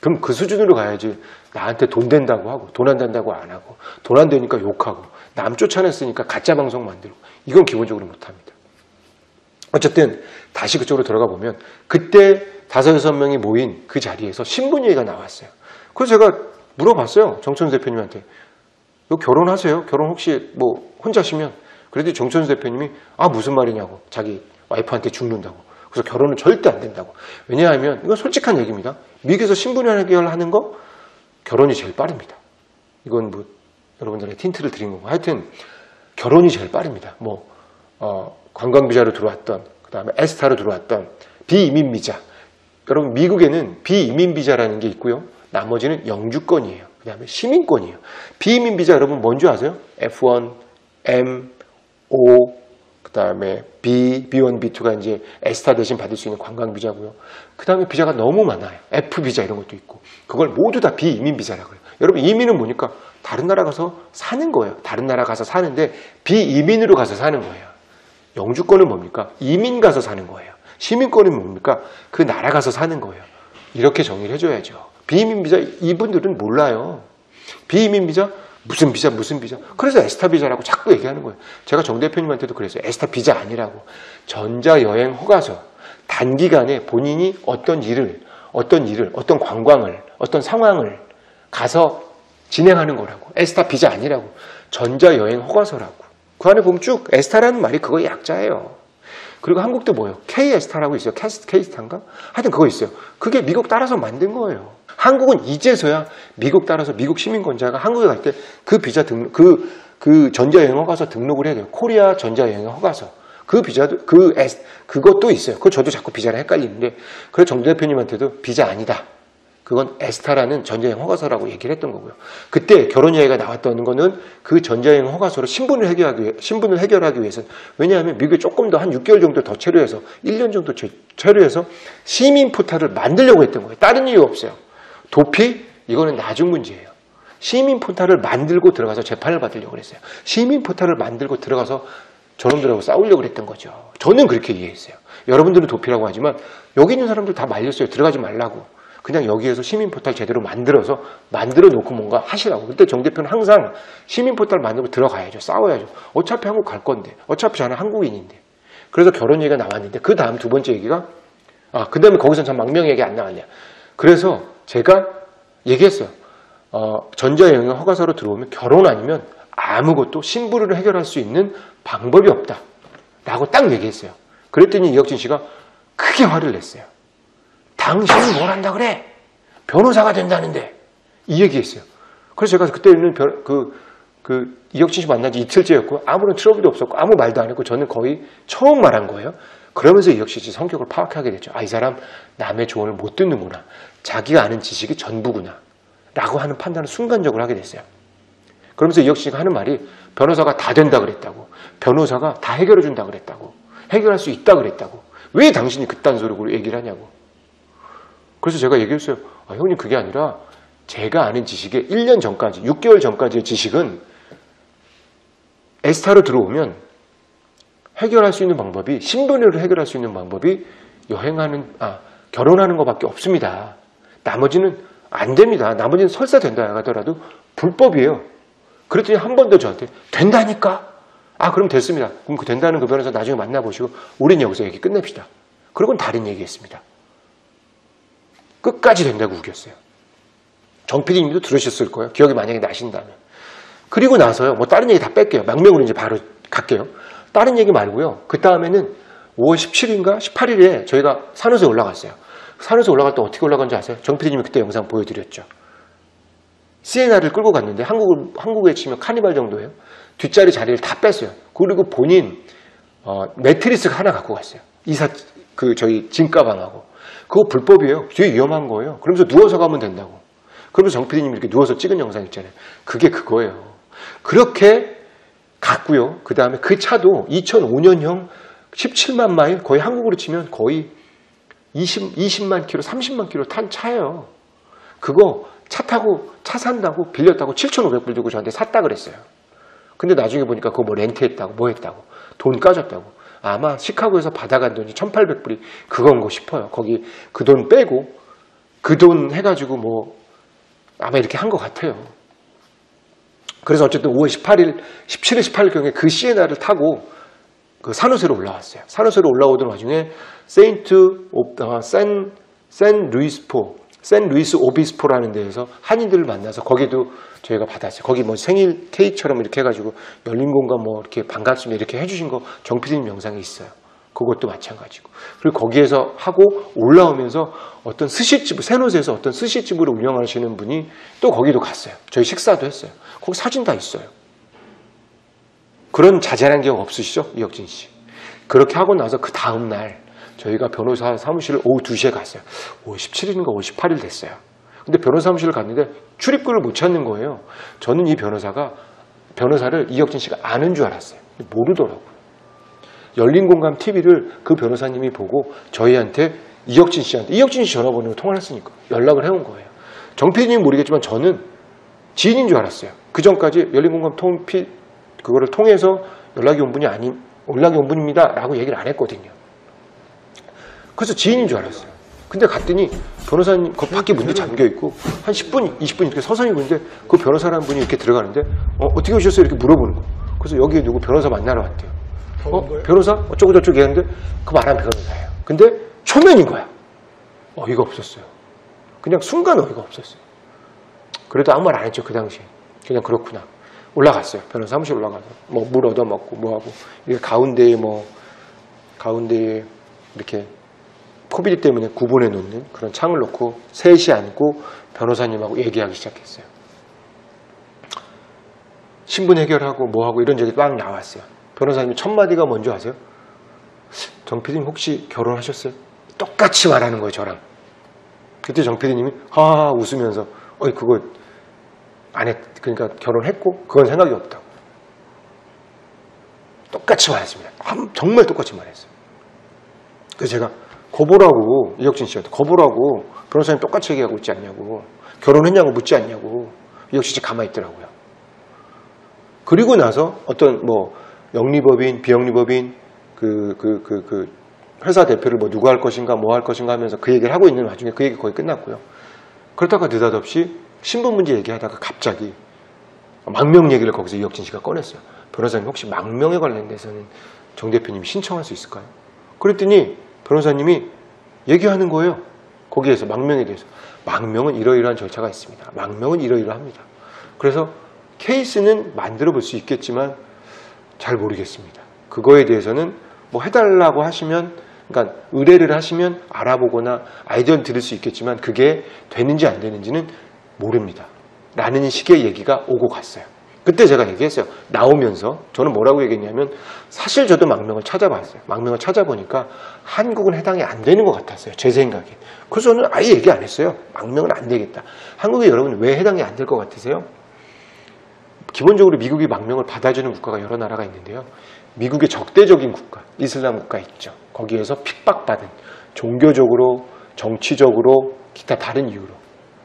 그럼 그 수준으로 가야지 나한테 돈 된다고 하고 돈 안 된다고 안 하고 돈 안 되니까 욕하고 남 쫓아냈으니까 가짜 방송 만들고 이건 기본적으로 못합니다. 어쨌든 다시 그쪽으로 들어가 보면 그때 다섯 여섯 명이 모인 그 자리에서 신분 얘기가 나왔어요. 그래서 제가 물어봤어요. 정천수 대표님한테. 너 결혼하세요? 결혼 혹시 뭐 혼자시면 그래도 정천수 대표님이 아 무슨 말이냐고. 자기 와이프한테 죽는다고. 그래서 결혼은 절대 안 된다고. 왜냐하면 이건 솔직한 얘기입니다. 미국에서 신분 해결하는 거 결혼이 제일 빠릅니다. 이건 뭐 여러분들의 힌트를 드린 거고. 하여튼 결혼이 제일 빠릅니다. 뭐 어, 관광비자로 들어왔던 그 다음에 ESTA로 들어왔던 비이민 비자. 여러분 미국에는 비이민 비자라는 게 있고요. 나머지는 영주권이에요. 그 다음에 시민권이에요. 비이민 비자 여러분 뭔지 아세요? F1, M, O, 그 다음에 B, B1, B2가 이제 에스타 대신 받을 수 있는 관광 비자고요. 그 다음에 비자가 너무 많아요. F 비자 이런 것도 있고. 그걸 모두 다 비이민 비자라고 해요. 여러분 이민은 뭐니까 다른 나라 가서 사는 거예요. 다른 나라 가서 사는데 비이민으로 가서 사는 거예요. 영주권은 뭡니까? 이민 가서 사는 거예요. 시민권은 뭡니까? 그 나라 가서 사는 거예요. 이렇게 정의를 해줘야죠. 비이민 비자 이분들은 몰라요. 비이민 비자 무슨 비자 무슨 비자 그래서 에스타 비자라고 자꾸 얘기하는 거예요. 제가 정 대표님한테도 그랬어요. 에스타 비자 아니라고 전자여행 허가서 단기간에 본인이 어떤 일을 어떤 일을 어떤 관광을 어떤 상황을 가서 진행하는 거라고 에스타 비자 아니라고 전자여행 허가서라고 그 안에 보면 쭉 에스타라는 말이 그거의 약자예요. 그리고 한국도 뭐예요? K-ESTA라고 있어요. 캐스- K-스타인가? 하여튼 그거 있어요. 그게 미국 따라서 만든 거예요. 한국은 이제서야 미국 따라서 미국 시민권자가 한국에 갈 때 그 비자 등록, 그, 그 전자여행 허가서 등록을 해야 돼요. 코리아 전자여행 허가서. 그 비자도, 그 에스, 그것도 있어요. 그거 저도 자꾸 비자랑 헷갈리는데, 그래서 정 대표님한테도 비자 아니다. 그건 ESTA라는 전자여행 허가서라고 얘기를 했던 거고요. 그때 결혼 이야기가 나왔던 거는 그 전자여행 허가서로 신분을 해결하기, 위해, 신분을 해결하기 위해서는 왜냐하면 미국에 조금 더 한 6개월 정도 더 체류해서 1년 정도 체- 체류해서 시민 포탈을 만들려고 했던 거예요. 다른 이유 없어요. 도피? 이거는 나중 문제예요. 시민 포탈을 만들고 들어가서 재판을 받으려고 그랬어요. 시민 포탈을 만들고 들어가서 저놈들하고 싸우려고 그랬던 거죠. 저는 그렇게 이해했어요. 여러분들은 도피라고 하지만 여기 있는 사람들 다 말렸어요. 들어가지 말라고. 그냥 여기에서 시민 포탈 제대로 만들어서 만들어 놓고 뭔가 하시라고. 그때 정 대표는 항상 시민 포탈 만들고 들어가야죠. 싸워야죠. 어차피 한국 갈 건데. 어차피 저는 한국인인데. 그래서 결혼 얘기가 나왔는데 그 다음 두 번째 얘기가 아, 그 다음에 거기서 참 망명 얘기 안 나왔냐. 그래서 제가 얘기했어요. 어, 전자여행 허가서로 들어오면 결혼 아니면 아무것도 신부를 해결할 수 있는 방법이 없다. 라고 딱 얘기했어요. 그랬더니 이혁진 씨가 크게 화를 냈어요. 당신이 뭘 한다 그래? 변호사가 된다는데. 이 얘기했어요. 그래서 제가 그때는 변- 그, 그 이혁진 씨 만난 지 이틀째였고 아무런 트러블도 없었고 아무 말도 안 했고 저는 거의 처음 말한 거예요. 그러면서 이혁진 씨 성격을 파악하게 됐죠. 아, 이 사람 남의 조언을 못 듣는구나. 자기가 아는 지식이 전부구나. 라고 하는 판단을 순간적으로 하게 됐어요. 그러면서 이혁진 씨가 하는 말이 변호사가 다 된다 그랬다고. 변호사가 다 해결해 준다 그랬다고. 해결할 수 있다 그랬다고. 왜 당신이 그딴 소리로 얘기를 하냐고. 그래서 제가 얘기했어요. 아, 형님 그게 아니라 제가 아는 지식의 1년 전까지, 6개월 전까지의 지식은 에스타로 들어오면 해결할 수 있는 방법이 신분으로 해결할 수 있는 방법이 여행하는 아 결혼하는 것밖에 없습니다. 나머지는 안 됩니다. 나머지는 설사 된다 하더라도 불법이에요. 그랬더니 한 번 더 저한테 된다니까. 아 그럼 됐습니다. 그럼 그 된다는 그 변호사 나중에 만나보시고 우린 여기서 얘기 끝냅시다. 그리고는 다른 얘기했습니다. 끝까지 된다고 우겼어요. 정 PD님도 들으셨을 거예요. 기억이 만약에 나신다면. 그리고 나서요. 뭐 다른 얘기 다 뺄게요. 망명으로 이제 바로 갈게요. 다른 얘기 말고요. 그 다음에는 5월 17일인가 18일에 저희가 산호에 올라갔어요. 산호에 올라갈 때 어떻게 올라간지 아세요? 정 PD님이 그때 영상 보여드렸죠. 시에나를 끌고 갔는데 한국을, 한국에 치면 카니발 정도예요. 뒷자리 자리를 다 뺐어요. 그리고 본인 어, 매트리스 하나 갖고 갔어요. 이사 그 저희 짐 가방하고 그거 불법이에요. 되게 위험한 거예요. 그러면서 누워서 가면 된다고. 그러면서 정 PD님이 이렇게 누워서 찍은 영상 있잖아요. 그게 그거예요. 그렇게 갔고요. 그 다음에 그 차도 2005년형 17만 마일 거의 한국으로 치면 거의 20, 20만 킬로, 30만 킬로 탄 차예요. 그거 차 타고 차 산다고 빌렸다고 7,500불 주고 저한테 샀다 그랬어요. 근데 나중에 보니까 그거 뭐 렌트했다고 뭐 했다고 돈 까졌다고 아마 시카고에서 받아간 돈이 1,800불이 그건 거 싶어요. 거기 그 돈 빼고 그 돈 해가지고 뭐 아마 이렇게 한 것 같아요. 그래서 어쨌든 5월 18일, 17일, 18일경에 그 시에나를 타고 그 산호세로 올라왔어요. 산호세로 올라오던 와중에 세인트 오, 어, 센, 센 루이스포, 센 루이스 오비스포라는 데에서 한인들을 만나서 거기도 저희가 받았어요. 거기 뭐 생일 케이크처럼 이렇게 해가지고 열린 공간 뭐 이렇게 반갑습니다 이렇게 해주신 거 정피디님 영상에 있어요. 그것도 마찬가지고. 그리고 거기에서 하고 올라오면서 어떤 스시집, 세노스에서 어떤 스시집으로 운영하시는 분이 또 거기도 갔어요. 저희 식사도 했어요. 거기 사진 다 있어요. 그런 자잘한 경험 없으시죠? 이혁진 씨. 그렇게 하고 나서 그 다음날 저희가 변호사 사무실을 오후 2시에 갔어요. 5월 17일인가 5월 18일 됐어요. 근데 변호사 사무실을 갔는데 출입구를 못 찾는 거예요. 저는 이 변호사가 변호사를 이혁진 씨가 아는 줄 알았어요. 모르더라고요. 열린 공감 TV를 그 변호사님이 보고 저희한테 이혁진 씨한테 이혁진 씨 전화번호로 통화를 했으니까 연락을 해온 거예요. 정 PD님은 모르겠지만 저는 지인인 줄 알았어요. 그 전까지 열린 공감 통 피, 그거를 통해서 연락이 온 분이 아닌 연락이 온 분입니다 라고 얘기를 안 했거든요. 그래서 지인인 줄 알았어요. 근데 갔더니 변호사님 그 밖에 문이 잠겨 있고 한 10분, 20분 이렇게 서성이 있는데 그 변호사라는 분이 이렇게 들어가는데 어, 어떻게 오셨어요? 이렇게 물어보는 거예요. 그래서 여기에 누구 변호사 만나러 왔대요. 어, 변호사? 어쩌고 저쩌고 했는데 그 말한 변호사예요. 근데 초면인 거야. 어이가 없었어요. 그냥 순간 어이가 없었어요. 그래도 아무 말 안 했죠, 그 당시에. 그냥 그렇구나. 올라갔어요. 변호사 사무실 올라가서. 뭐 물 얻어먹고 뭐하고. 이게 가운데에 뭐, 가운데에 이렇게 코비드 때문에 구분해 놓는 그런 창을 놓고 셋이 앉고 변호사님하고 얘기하기 시작했어요. 신분 해결하고 뭐하고 이런 얘기 막 나왔어요. 변호사님 첫 마디가 뭔지 아세요? 정 PD님 혹시 결혼하셨어요? 똑같이 말하는 거예요, 저랑. 그때 정 PD님이 하하 웃으면서 어이 그거 안 했, 그러니까 결혼했고 그건 생각이 없다고. 똑같이 말했습니다. 한- 정말 똑같이 말했어요. 그래서 제가 거보라고 이혁진 씨한테 거보라고 변호사님 똑같이 얘기하고 있지 않냐고 결혼했냐고 묻지 않냐고 이혁진 씨 가만히 있더라고요. 그리고 나서 어떤 뭐 영리법인, 비영리법인 그 그 그 그 회사 대표를 뭐 누가 할 것인가 뭐 할 것인가 하면서 그 얘기를 하고 있는 와중에 그 얘기 거의 끝났고요. 그러다가 느닷없이 신분 문제 얘기하다가 갑자기 망명 얘기를 거기서 이혁진 씨가 꺼냈어요. 변호사님 혹시 망명에 관련돼서는 정 대표님이 신청할 수 있을까요? 그랬더니 변호사님이 얘기하는 거예요. 거기에서 망명에 대해서. 망명은 이러이러한 절차가 있습니다. 망명은 이러이러합니다. 그래서 케이스는 만들어 볼 수 있겠지만 잘 모르겠습니다. 그거에 대해서는 뭐 해달라고 하시면, 그러니까 의뢰를 하시면 알아보거나 아이디어를 들을 수 있겠지만 그게 되는지 안 되는지는 모릅니다. 라는 식의 얘기가 오고 갔어요. 그때 제가 얘기했어요. 나오면서 저는 뭐라고 얘기했냐면 사실 저도 망명을 찾아봤어요. 망명을 찾아보니까 한국은 해당이 안 되는 것 같았어요. 제 생각에. 그래서 저는 아예 얘기 안 했어요. 망명은 안 되겠다. 한국에 여러분 왜 해당이 안 될 것 같으세요? 기본적으로 미국이 망명을 받아주는 국가가 여러 나라가 있는데요. 미국의 적대적인 국가, 이슬람 국가 있죠. 거기에서 핍박받은 종교적으로, 정치적으로, 기타 다른 이유로.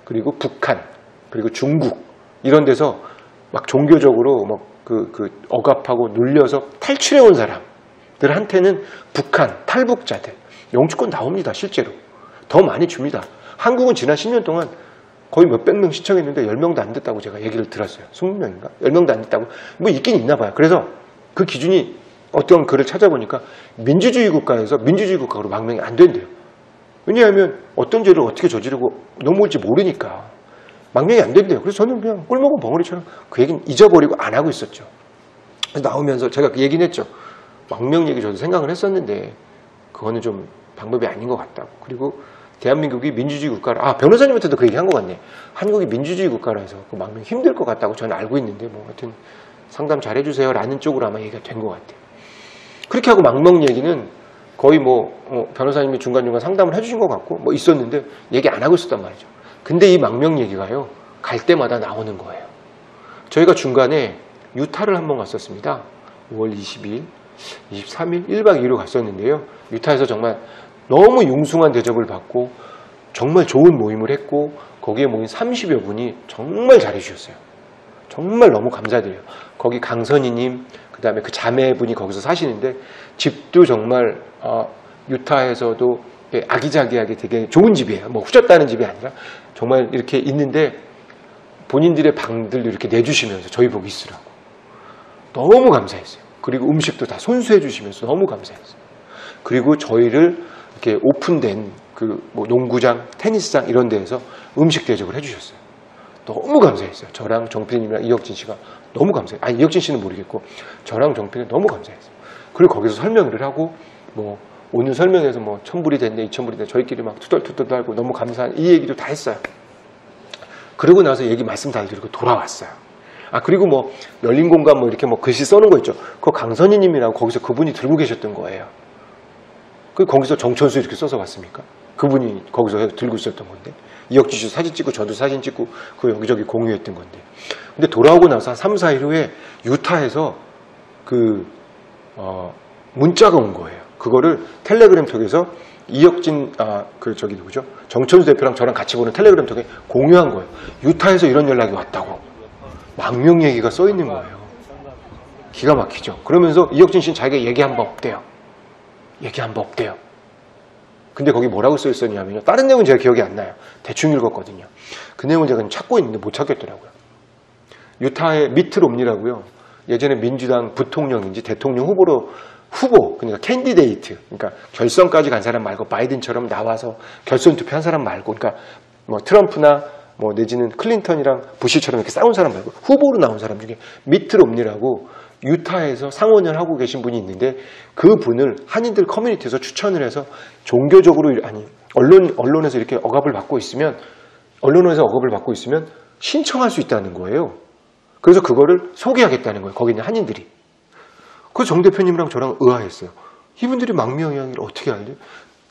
그리고 북한, 그리고 중국 이런 데서 막 종교적으로 막 그, 그 억압하고 눌려서 탈출해 온 사람들한테는 북한, 탈북자들, 영주권 나옵니다, 실제로. 더 많이 줍니다. 한국은 지난 10년 동안 거의 몇백 명 시청했는데 10명도 안 됐다고 제가 얘기를 들었어요. 20명인가? 10명도 안 됐다고. 뭐 있긴 있나 봐요. 그래서 그 기준이 어떤 글을 찾아보니까 민주주의 국가에서 민주주의 국가로 망명이 안 된대요. 왜냐하면 어떤 죄를 어떻게 저지르고 넘어올지 모르니까 망명이 안 된대요. 그래서 저는 그냥 꿀먹은 벙어리처럼 그 얘기는 잊어버리고 안 하고 있었죠. 나오면서 제가 그 얘기는 했죠. 망명 얘기 저도 생각을 했었는데 그거는 좀 방법이 아닌 것 같다고. 그리고 대한민국이 민주주의 국가라, 아, 변호사님한테도 그 얘기 한 것 같네. 한국이 민주주의 국가라서 그 망명 힘들 것 같다고 저는 알고 있는데 뭐 하여튼 상담 잘 해주세요 라는 쪽으로 아마 얘기가 된 것 같아요. 그렇게 하고 망명 얘기는 거의 뭐 어, 변호사님이 중간중간 상담을 해주신 것 같고 뭐 있었는데 얘기 안 하고 있었단 말이죠. 근데 이 망명 얘기가요 갈 때마다 나오는 거예요. 저희가 중간에 유타를 한 번 갔었습니다. 5월 20일, 23일 1박 2일로 갔었는데요. 유타에서 정말 너무 융숭한 대접을 받고 정말 좋은 모임을 했고 거기에 모인 30여 분이 정말 잘해주셨어요. 정말 너무 감사드려요. 거기 강선희님, 그 다음에 그 자매분이 거기서 사시는데 집도 정말 어, 유타에서도 예, 아기자기하게 되게 좋은 집이에요. 뭐 후졌다는 집이 아니라 정말 이렇게 있는데 본인들의 방들도 이렇게 내주시면서 저희 보고 있으라고 너무 감사했어요. 그리고 음식도 다 손수해 주시면서 너무 감사했어요. 그리고 저희를 이렇게 오픈된 그 뭐 농구장, 테니스장 이런 데에서 음식 대접을 해주셨어요. 너무 감사했어요. 저랑 정필님이랑 이혁진 씨가 너무 감사해요. 아니 이혁진 씨는 모르겠고 저랑 정필은 너무 감사했어요. 그리고 거기서 설명을 하고 뭐 오늘 설명에서 뭐 천불이 됐네, 이천불이 됐네 저희끼리 막 투덜투덜 하고 너무 감사한 이 얘기도 다 했어요. 그러고 나서 얘기 말씀 다 드리고 돌아왔어요. 아 그리고 뭐 열린 공간 뭐 이렇게 뭐 글씨 써는 거 있죠. 그거 강선희 님이라고 거기서 그분이 들고 계셨던 거예요. 그 거기서 정천수 이렇게 써서 왔습니까? 그분이 거기서 해- 들고 있었던 건데 이혁진 씨 사진 찍고 저도 사진 찍고 그 여기저기 공유했던 건데 근데 돌아오고 나서 한 3, 4일 후에 유타에서 그 어, 문자가 온 거예요. 그거를 텔레그램 통해서 이혁진 아 그 저기 누구죠? 정천수 대표랑 저랑 같이 보는 텔레그램 통해 공유한 거예요. 유타에서 이런 연락이 왔다고 망명 얘기가 써 있는 거예요. 기가 막히죠. 그러면서 이혁진 씨는 자기가 얘기한 바 없대요. 얘기한 바 없대요. 근데 거기 뭐라고 써 있었냐면요. 다른 내용은 제가 기억이 안 나요. 대충 읽었거든요. 그 내용을 제가 찾고 있는데 못 찾겠더라고요. 유타의 미트 롬니라고요. 예전에 민주당 부통령인지 대통령 후보로 후보 그러니까 candidate 그러니까 결선까지 간 사람 말고 바이든처럼 나와서 결선 투표한 사람 말고 그러니까 뭐 트럼프나 뭐 내지는 클린턴이랑 부시처럼 이렇게 싸운 사람 말고 후보로 나온 사람 중에 미트 롬니라고 유타에서 상원을 하고 계신 분이 있는데 그 분을 한인들 커뮤니티에서 추천을 해서 종교적으로 아니 언론 언론에서 이렇게 억압을 받고 있으면 언론에서 억압을 받고 있으면 신청할 수 있다는 거예요. 그래서 그거를 소개하겠다는 거예요. 거기 있는 한인들이. 그래서 정 대표님이랑 저랑 의아했어요. 이분들이 망명 이야기를 어떻게 알죠?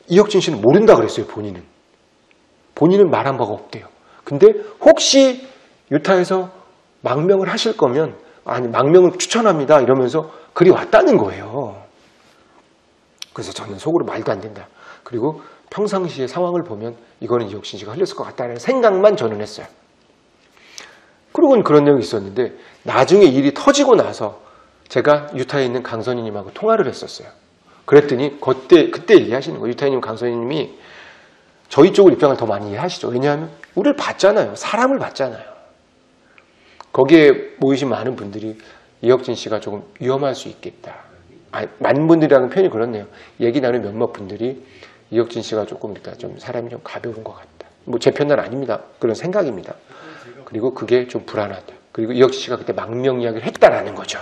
이혁진 씨는 모른다 그랬어요, 본인은. 본인은 말한 바가 없대요. 근데 혹시 유타에서 망명을 하실 거면, 아니, 망명을 추천합니다. 이러면서 글이 왔다는 거예요. 그래서 저는 속으로 말도 안 된다. 그리고 평상시의 상황을 보면 이거는 이혁진 씨가 흘렸을 것 같다는 생각만 저는 했어요. 그러고는 그런 내용이 있었는데 나중에 일이 터지고 나서 제가 유타에 있는 강선희님하고 통화를 했었어요. 그랬더니 그때 그때 얘기하시는 거예요. 유타님 강선희님이 저희 쪽을 입장을 더 많이 이해하시죠. 왜냐하면 우리를 봤잖아요. 사람을 봤잖아요. 거기에 모이신 많은 분들이 이혁진 씨가 조금 위험할 수 있겠다. 아, 많은 분들이라는 표현이 그렇네요. 얘기 나눈 몇몇 분들이 이혁진 씨가 조금 일단 좀 사람이 좀 가벼운 것 같다. 뭐 제 편은 아닙니다. 그런 생각입니다. 그리고 그게 좀 불안하다. 그리고 이혁진 씨가 그때 망명 이야기를 했다라는 거죠.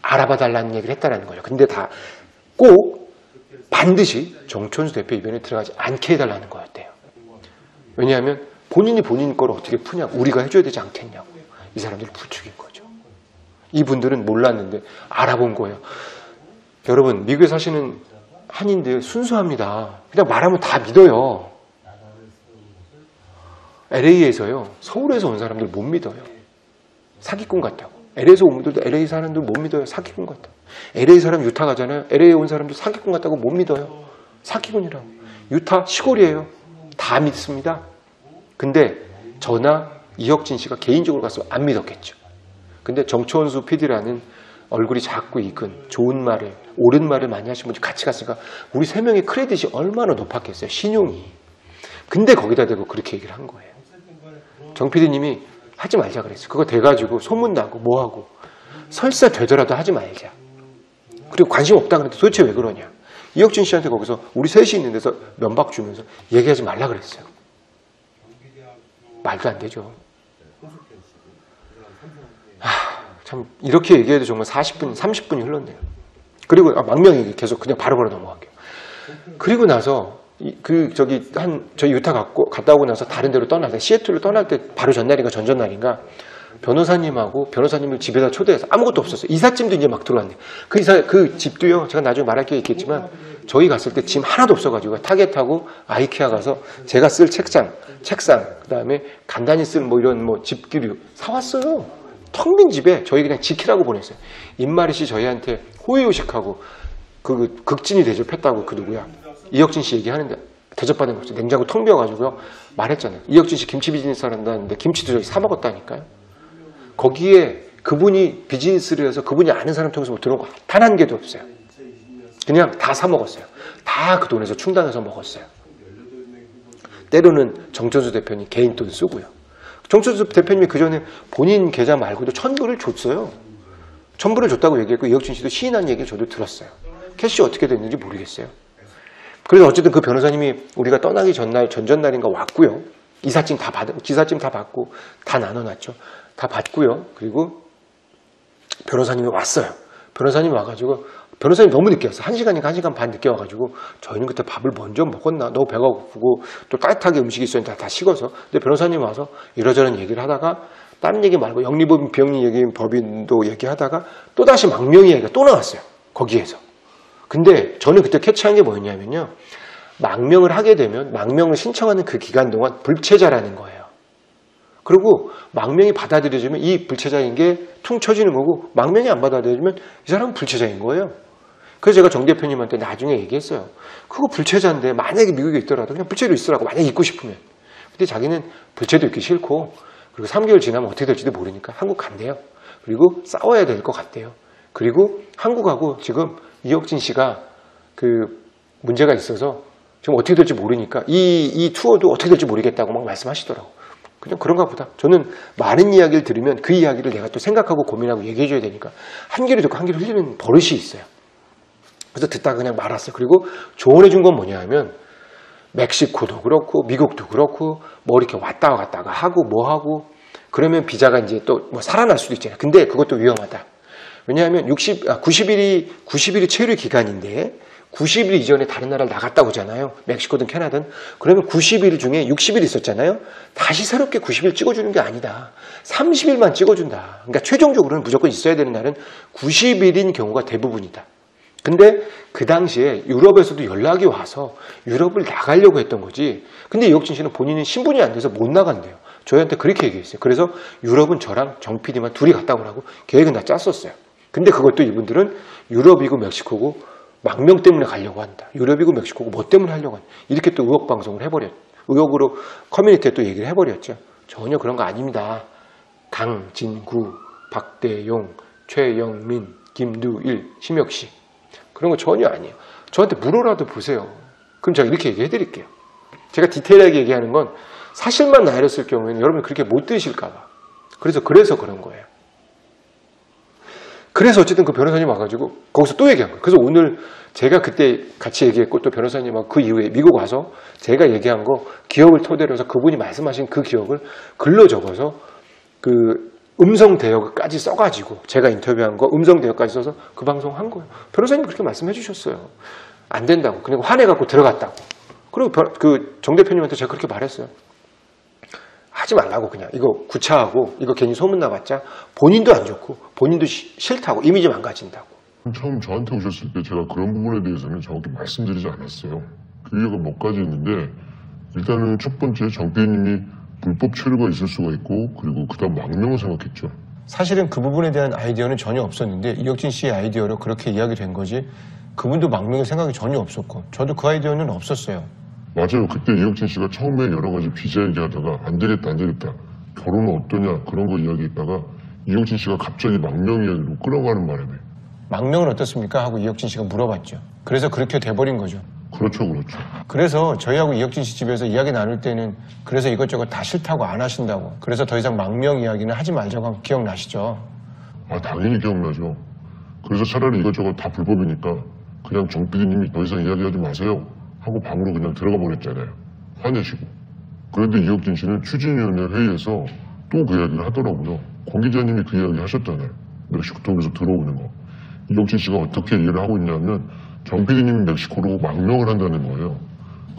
알아봐 달라는 얘기를 했다라는 거죠. 근데 다 꼭 반드시 정천수 대표 입변에 들어가지 않게 해달라는 거였대요. 왜냐하면 본인이 본인 걸 어떻게 푸냐고 우리가 해줘야 되지 않겠냐고 이 사람들이 부추긴 거죠. 이분들은 몰랐는데 알아본 거예요. 여러분 미국에 사시는 한인들 순수합니다. 그냥 말하면 다 믿어요. LA에서요 서울에서 온 사람들 못 믿어요. 사기꾼 같다고. LA에서 온 분들도 LA 사람들 못 믿어요. 사기꾼 같다. LA 사람 유타 가잖아요. LA에 온 사람도 사기꾼 같다고 못 믿어요. 사기꾼이라고. 유타 시골이에요. 다 믿습니다. 근데 저나 이혁진 씨가 개인적으로 갔으면 안 믿었겠죠. 근데 정초원수 PD라는 얼굴이 작고 익은 좋은 말을 옳은 말을 많이 하신 분이 같이 갔으니까 우리 세 명의 크레딧이 얼마나 높았겠어요. 신용이. 근데 거기다 대고 그렇게 얘기를 한 거예요. 정 PD님이 하지 말자 그랬어요. 그거 돼가지고 소문나고 뭐하고 설사 되더라도 하지 말자. 그리고 관심 없다 그랬는데 도대체 왜 그러냐. 이혁진 씨한테 거기서 우리 셋이 있는 데서 면박 주면서 얘기하지 말라 그랬어요. 말도 안 되죠. 하, 참 이렇게 얘기해도 정말 40분, 30분이 흘렀네요. 그리고 아, 망명 얘기 계속 그냥 바로바로 넘어갈게요. 그리고 나서 이- 그 저기 한 저희 유타 갔고 갔다 오고 나서 다른 데로 떠날 때 시애틀로 떠날 때 바로 전날인가 전전날인가 변호사님하고 변호사님을 집에다 초대해서 아무것도 없었어요. 이삿짐도 이제 막 들어왔네. 그 이사 그 집도요. 제가 나중에 말할 게 있겠지만 저희 갔을 때 짐 하나도 없어가지고 타겟 타고 아이케아 가서 제가 쓸 책상, 책상 그다음에 간단히 쓸 뭐 이런 뭐 집기류 사왔어요. 텅 빈 집에 저희 그냥 지키라고 보냈어요. 임마리 씨 저희한테 호의호식하고 그 극진이 대접했다고 그 누구야 이혁진 씨 얘기하는데 대접받은 거 없어요. 냉장고 텅 비어가지고요 말했잖아요. 이혁진 씨 김치 비즈니스 한다는데 김치도 저기 사 먹었다니까요. 거기에 그분이 비즈니스를 해서 그분이 아는 사람 통해서 뭐 들어온 거 단 한 개도 없어요. 그냥 다 사 먹었어요. 다 그 돈에서 충당해서 먹었어요. 때로는 정천수 대표님 개인 돈 쓰고요. 정천수 대표님이 그 전에 본인 계좌 말고도 천불을 줬어요. 천불을 줬다고 얘기했고 이혁진 씨도 시인한 얘기를 저도 들었어요. 캐시 어떻게 됐는지 모르겠어요. 그래서 어쨌든 그 변호사님이 우리가 떠나기 전날 전전날인가 왔고요. 이삿짐 다 받, 기사짐 다 받고 다 나눠놨죠. 다 받고요. 그리고 변호사님이 왔어요. 변호사님이 와가지고 변호사님 너무 늦게 왔어. 한 시간인가 한 시간 반 늦게 와가지고 저희는 그때 밥을 먼저 먹었나? 너무 배가 고프고 또 따뜻하게 음식이 있었는데 다, 다 식어서. 근데 변호사님 와서 이러저런 얘기를 하다가 다른 얘기 말고 영리법 비영리 얘기 법인도 얘기하다가 또 다시 망명이 얘기가 또 나왔어요. 거기에서. 근데 저는 그때 캐치한 게 뭐였냐면요. 망명을 하게 되면 망명을 신청하는 그 기간 동안 불체자라는 거예요. 그리고 망명이 받아들여지면 이 불체자인 게 퉁 쳐지는 거고 망명이 안 받아들여지면 이 사람은 불체자인 거예요. 그래서 제가 정 대표님한테 나중에 얘기했어요. 그거 불체자인데 만약에 미국에 있더라도 그냥 불체로 있으라고 만약에 있고 싶으면. 근데 자기는 불체도 있기 싫고 그리고 3개월 지나면 어떻게 될지도 모르니까 한국 간대요. 그리고 싸워야 될 것 같대요. 그리고 한국하고 지금 이혁진 씨가 그 문제가 있어서 지금 어떻게 될지 모르니까 이, 이 투어도 어떻게 될지 모르겠다고 막 말씀하시더라고. 그냥 그런가 보다. 저는 많은 이야기를 들으면 그 이야기를 내가 또 생각하고 고민하고 얘기해줘야 되니까 한 귀를 듣고 한 귀를 흘리는 버릇이 있어요. 그래서 듣다가 그냥 말았어요. 그리고 조언해 준 건 뭐냐 하면 멕시코도 그렇고 미국도 그렇고 뭐 이렇게 왔다 갔다가 하고 뭐 하고 그러면 비자가 이제 또 뭐 살아날 수도 있잖아요. 근데 그것도 위험하다. 왜냐하면 60, 아, 90일이 90일이 체류 기간인데 90일 이전에 다른 나라를 나갔다 오잖아요. 멕시코든 캐나든. 그러면 90일 중에 60일 있었잖아요. 다시 새롭게 90일 찍어주는 게 아니다. 30일만 찍어준다. 그러니까 최종적으로는 무조건 있어야 되는 날은 90일인 경우가 대부분이다. 근데 그 당시에 유럽에서도 연락이 와서 유럽을 나가려고 했던 거지. 근데 이혁진 씨는 본인은 신분이 안 돼서 못 나간대요. 저희한테 그렇게 얘기했어요. 그래서 유럽은 저랑 정 PD만 둘이 갔다 오라고 계획은 다 짰었어요. 근데 그것도 이분들은 유럽이고 멕시코고 망명 때문에 가려고 한다. 유럽이고 멕시코고 뭐 때문에 하려고 한다. 이렇게 또 의혹 방송을 해버렸. 의혹으로 커뮤니티에 또 얘기를 해버렸죠. 전혀 그런 거 아닙니다. 강진구, 박대용, 최영민, 김두일, 심혁씨 그런 거 전혀 아니에요. 저한테 물어라도 보세요. 그럼 제가 이렇게 얘기해 드릴게요. 제가 디테일하게 얘기하는 건 사실만 나열했을 경우에는 여러분 그렇게 못 드실까 봐. 그래서 그래서 그런 거예요. 그래서 어쨌든 그 변호사님 와가지고 거기서 또 얘기한 거예요. 그래서 오늘 제가 그때 같이 얘기했고 또 변호사님하고 그 이후에 미국 와서 제가 얘기한 거 기억을 토대로 해서 그분이 말씀하신 그 기억을 글로 적어서 그 음성 대역까지 써가지고 제가 인터뷰한 거 음성 대역까지 써서 그 방송 한 거예요. 변호사님 그렇게 말씀해 주셨어요. 안 된다고. 그리고 화내갖고 들어갔다고. 그리고 그 정 대표님한테 제가 그렇게 말했어요. 하지 말라고 그냥 이거 구차하고 이거 괜히 소문 나봤자 본인도 안 좋고 본인도 시- 싫다고 이미지 망가진다고. 처음 저한테 오셨을 때 제가 그런 부분에 대해서는 정확히 말씀드리지 않았어요. 그 이유가 몇 가지 있는데 일단은 첫 번째 정 PD님이 불법 체류가 있을 수가 있고 그리고 그다음 망명을 생각했죠. 사실은 그 부분에 대한 아이디어는 전혀 없었는데 이혁진 씨의 아이디어로 그렇게 이야기된 거지 그분도 망명의 생각이 전혀 없었고 저도 그 아이디어는 없었어요. 맞아요. 그때 이혁진 씨가 처음에 여러 가지 비자 얘기하다가 안 되겠다 안 되겠다 결혼은 어떠냐 그런 거 이야기했다가 이혁진 씨가 갑자기 망명 이야기로 끌어가는 바람에 망명은 어떻습니까? 하고 이혁진 씨가 물어봤죠. 그래서 그렇게 돼버린 거죠. 그렇죠 그렇죠. 그래서 저희하고 이혁진 씨 집에서 이야기 나눌 때는 그래서 이것저것 다 싫다고 안 하신다고 그래서 더 이상 망명 이야기는 하지 말자고 한거 기억나시죠? 아 당연히 기억나죠. 그래서 차라리 이것저것 다 불법이니까 그냥 정 PD님이 더 이상 이야기하지 마세요 하고 방으로 그냥 들어가 버렸잖아요. 화내시고. 그런데 이혁진 씨는 추진위원회 회의에서 또 그 이야기를 하더라고요. 권 기자님이 그 이야기 하셨잖아요. 멕시코 통해서 들어오는 거. 이혁진 씨가 어떻게 이해를 하고 있냐면 정 PD님이 멕시코로 망명을 한다는 거예요.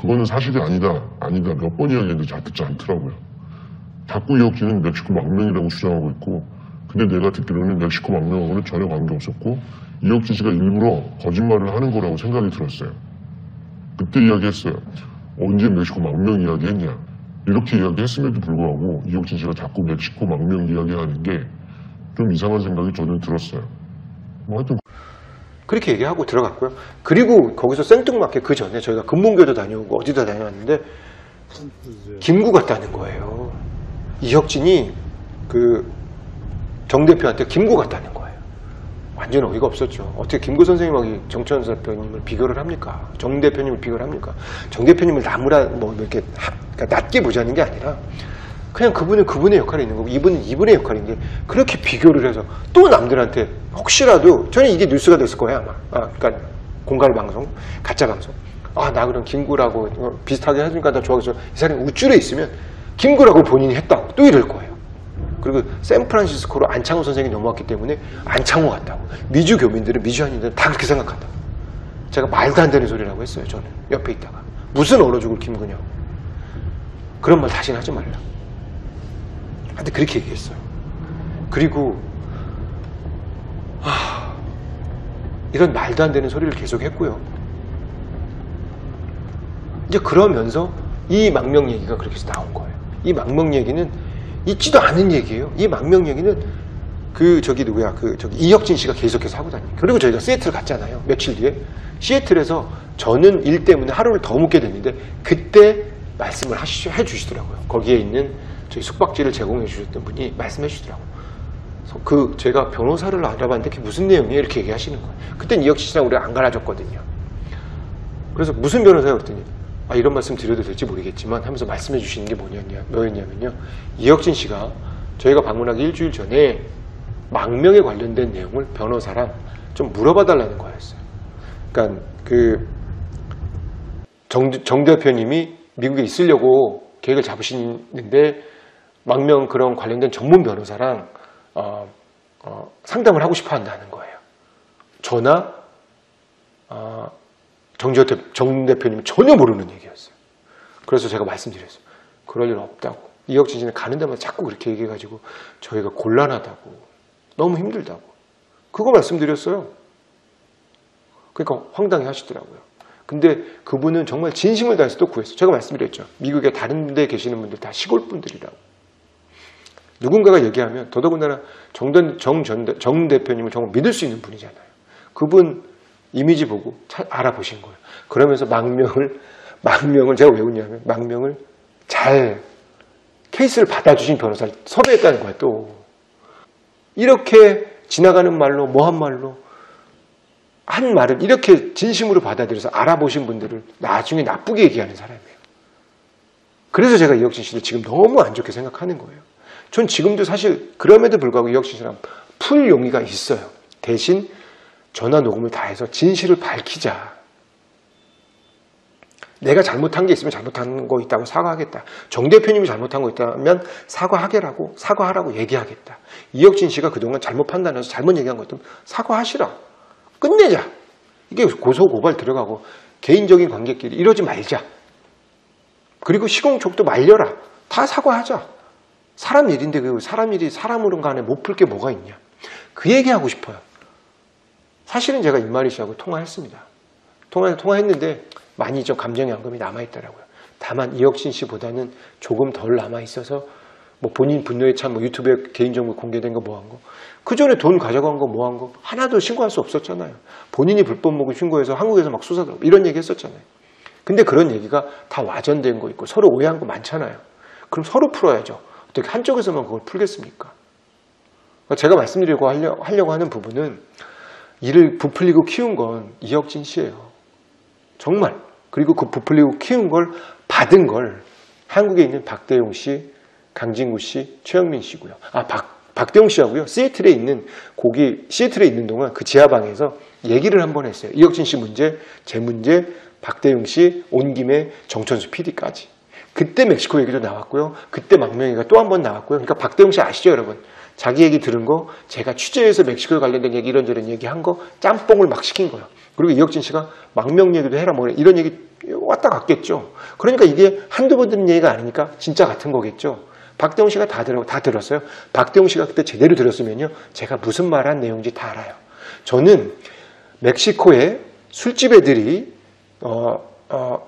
그거는 사실이 아니다, 아니다 몇 번 이야기했는데 잘 듣지 않더라고요. 자꾸 이혁진은 멕시코 망명이라고 주장하고 있고 근데 내가 듣기로는 멕시코 망명하고는 전혀 관계없었고 이혁진 씨가 일부러 거짓말을 하는 거라고 생각이 들었어요. 그때 이야기했어요. 언제 멕시코 망명 이야기했냐. 이렇게 이야기했음에도 불구하고 이혁진 씨가 자꾸 멕시코 망명 이야기하는 게 좀 이상한 생각이 저는 들었어요. 뭐 하여튼 그렇게 얘기하고 들어갔고요. 그리고 거기서 생뚱맞게 그 전에 저희가 금문교도 다녀오고 어디다 다녀왔는데 김구 같다는 거예요. 이혁진이 그 정 대표한테 김구 같다는 거예요. 완전 어이가 없었죠. 어떻게 김구 선생님하고 정천 대표님을 비교를 합니까? 정 대표님을 비교를 합니까? 정 대표님을 나무라 뭐 이렇게 하- 그러니까 낮게 보자는 게 아니라 그냥 그분은 그분의 역할이 있는 거고 이분은 이분의 역할인데 그렇게 비교를 해서 또 남들한테 혹시라도 저는 이게 뉴스가 됐을 거예요 아마 아, 그러니까 공갈 방송 가짜 방송 아 나 그럼 김구라고 비슷하게 해주니까 나 좋아서 이 사람이 우쭐에 있으면 김구라고 본인이 했다고 또 이럴 거예요 그리고 샌프란시스코로 안창호 선생이 넘어왔기 때문에 안창호 같다고 미주 교민들은 미주한인들은 다 그렇게 생각한다 제가 말도 안 되는 소리라고 했어요 저는 옆에 있다가 무슨 얼어 죽을 김구냐고 그런 말 다시는 하지 말라 근데 그렇게 얘기했어요. 그리고 하, 이런 말도 안 되는 소리를 계속 했고요. 이제 그러면서 이 망명 얘기가 그렇게 나온 거예요. 이 망명 얘기는 있지도 않은 얘기예요. 이 망명 얘기는 그 저기 누구야 그 저기 이혁진 씨가 계속해서 하고 다니고 그리고 저희가 시애틀 갔잖아요. 며칠 뒤에 시애틀에서 저는 일 때문에 하루를 더 묵게 됐는데 그때 말씀을 하시, 해주시더라고요. 거기에 있는 저희 숙박지를 제공해 주셨던 분이 말씀해 주시더라고요. 그 제가 변호사를 알아봤는데 그게 무슨 내용이에요? 이렇게 얘기하시는 거예요. 그땐 이혁진 씨랑 우리가 안 갈아줬거든요. 그래서 무슨 변호사예요? 그랬더니 아, 이런 말씀 드려도 될지 모르겠지만 하면서 말씀해 주시는 게 뭐냐냐, 뭐였냐면요. 이혁진 씨가 저희가 방문하기 일주일 전에 망명에 관련된 내용을 변호사랑 좀 물어봐 달라는 거였어요. 그러니까 그 정, 정 대표님이 미국에 있으려고 계획을 잡으시는데 망명 그런 관련된 전문 변호사랑 어, 어, 상담을 하고 싶어 한다는 거예요. 저나 어, 정지호 대, 정 대표님 전혀 모르는 얘기였어요. 그래서 제가 말씀드렸어요. 그럴 일 없다고. 이혁진 씨는 가는 데마다 자꾸 그렇게 얘기해가지고 저희가 곤란하다고. 너무 힘들다고. 그거 말씀드렸어요. 그러니까 황당해 하시더라고요. 근데 그분은 정말 진심을 다해서 또 구했어요. 제가 말씀드렸죠. 미국에 다른 데 계시는 분들 다 시골 분들이라고. 누군가가 얘기하면 더더군다나 정전, 정, 전, 정 대표님을 정말 믿을 수 있는 분이잖아요. 그분 이미지 보고 차- 알아보신 거예요. 그러면서 망명을, 망명을 제가 왜 웃냐면 망명을 잘 케이스를 받아주신 변호사를 섭외했다는 거예요, 또. 이렇게 지나가는 말로, 뭐 한 말로, 한 말을 이렇게 진심으로 받아들여서 알아보신 분들을 나중에 나쁘게 얘기하는 사람이에요. 그래서 제가 이혁진 씨를 지금 너무 안 좋게 생각하는 거예요. 전 지금도 사실 그럼에도 불구하고 이혁진 씨랑 풀 용의가 있어요. 대신 전화 녹음을 다 해서 진실을 밝히자. 내가 잘못한 게 있으면 잘못한 거 있다고 사과하겠다. 정 대표님이 잘못한 거 있다면 사과하게라고 사과하라고 얘기하겠다. 이혁진 씨가 그동안 잘못 판단해서 잘못 얘기한 것도 사과하시라. 끝내자. 이게 고소 고발 들어가고 개인적인 관계끼리 이러지 말자. 그리고 시공촉도 말려라. 다 사과하자. 사람 일인데 그 사람 일이 사람으로 간에 못 풀 게 뭐가 있냐. 그 얘기하고 싶어요. 사실은 제가 임마리 씨하고 통화했습니다. 통화, 통화했는데 많이 좀 감정의 앙금이 남아있더라고요. 다만 이혁신 씨보다는 조금 덜 남아있어서 뭐 본인 분노에 참 뭐 유튜브에 개인정보 공개된 거 뭐 한 거. 그 전에 돈 가져간 거 뭐 한 거. 하나도 신고할 수 없었잖아요. 본인이 불법 먹고 신고해서 한국에서 막 수사 들어 이런 얘기 했었잖아요. 근데 그런 얘기가 다 와전된 거 있고 서로 오해한 거 많잖아요. 그럼 서로 풀어야죠. 어떻게 한쪽에서만 그걸 풀겠습니까? 제가 말씀드리려고 하려, 하려고 하는 부분은 이를 부풀리고 키운 건 이혁진 씨예요. 정말. 그리고 그 부풀리고 키운 걸 받은 걸 한국에 있는 박대용 씨, 강진구 씨, 최영민 씨고요. 아, 박, 박대용 씨하고요. 시애틀에 있는 거기 시애틀에 있는 동안 그 지하방에서 얘기를 한 번 했어요. 이혁진 씨 문제, 제 문제, 박대용 씨, 온 김에 정천수 PD까지. 그때 멕시코 얘기도 나왔고요. 그때 망명이가 또 한 번 나왔고요. 그러니까 박대용 씨 아시죠, 여러분? 자기 얘기 들은 거, 제가 취재해서 멕시코에 관련된 얘기 이런저런 얘기한 거 짬뽕을 막 시킨 거예요. 그리고 이혁진 씨가 망명 얘기도 해라 뭐 이런 얘기 왔다 갔겠죠. 그러니까 이게 한두 번 듣는 얘기가 아니니까 진짜 같은 거겠죠. 박대용 씨가 다, 들어, 다 들었어요. 박대용 씨가 그때 제대로 들었으면요. 제가 무슨 말 한 내용인지 다 알아요. 저는 멕시코에 술집 애들이 어, 어,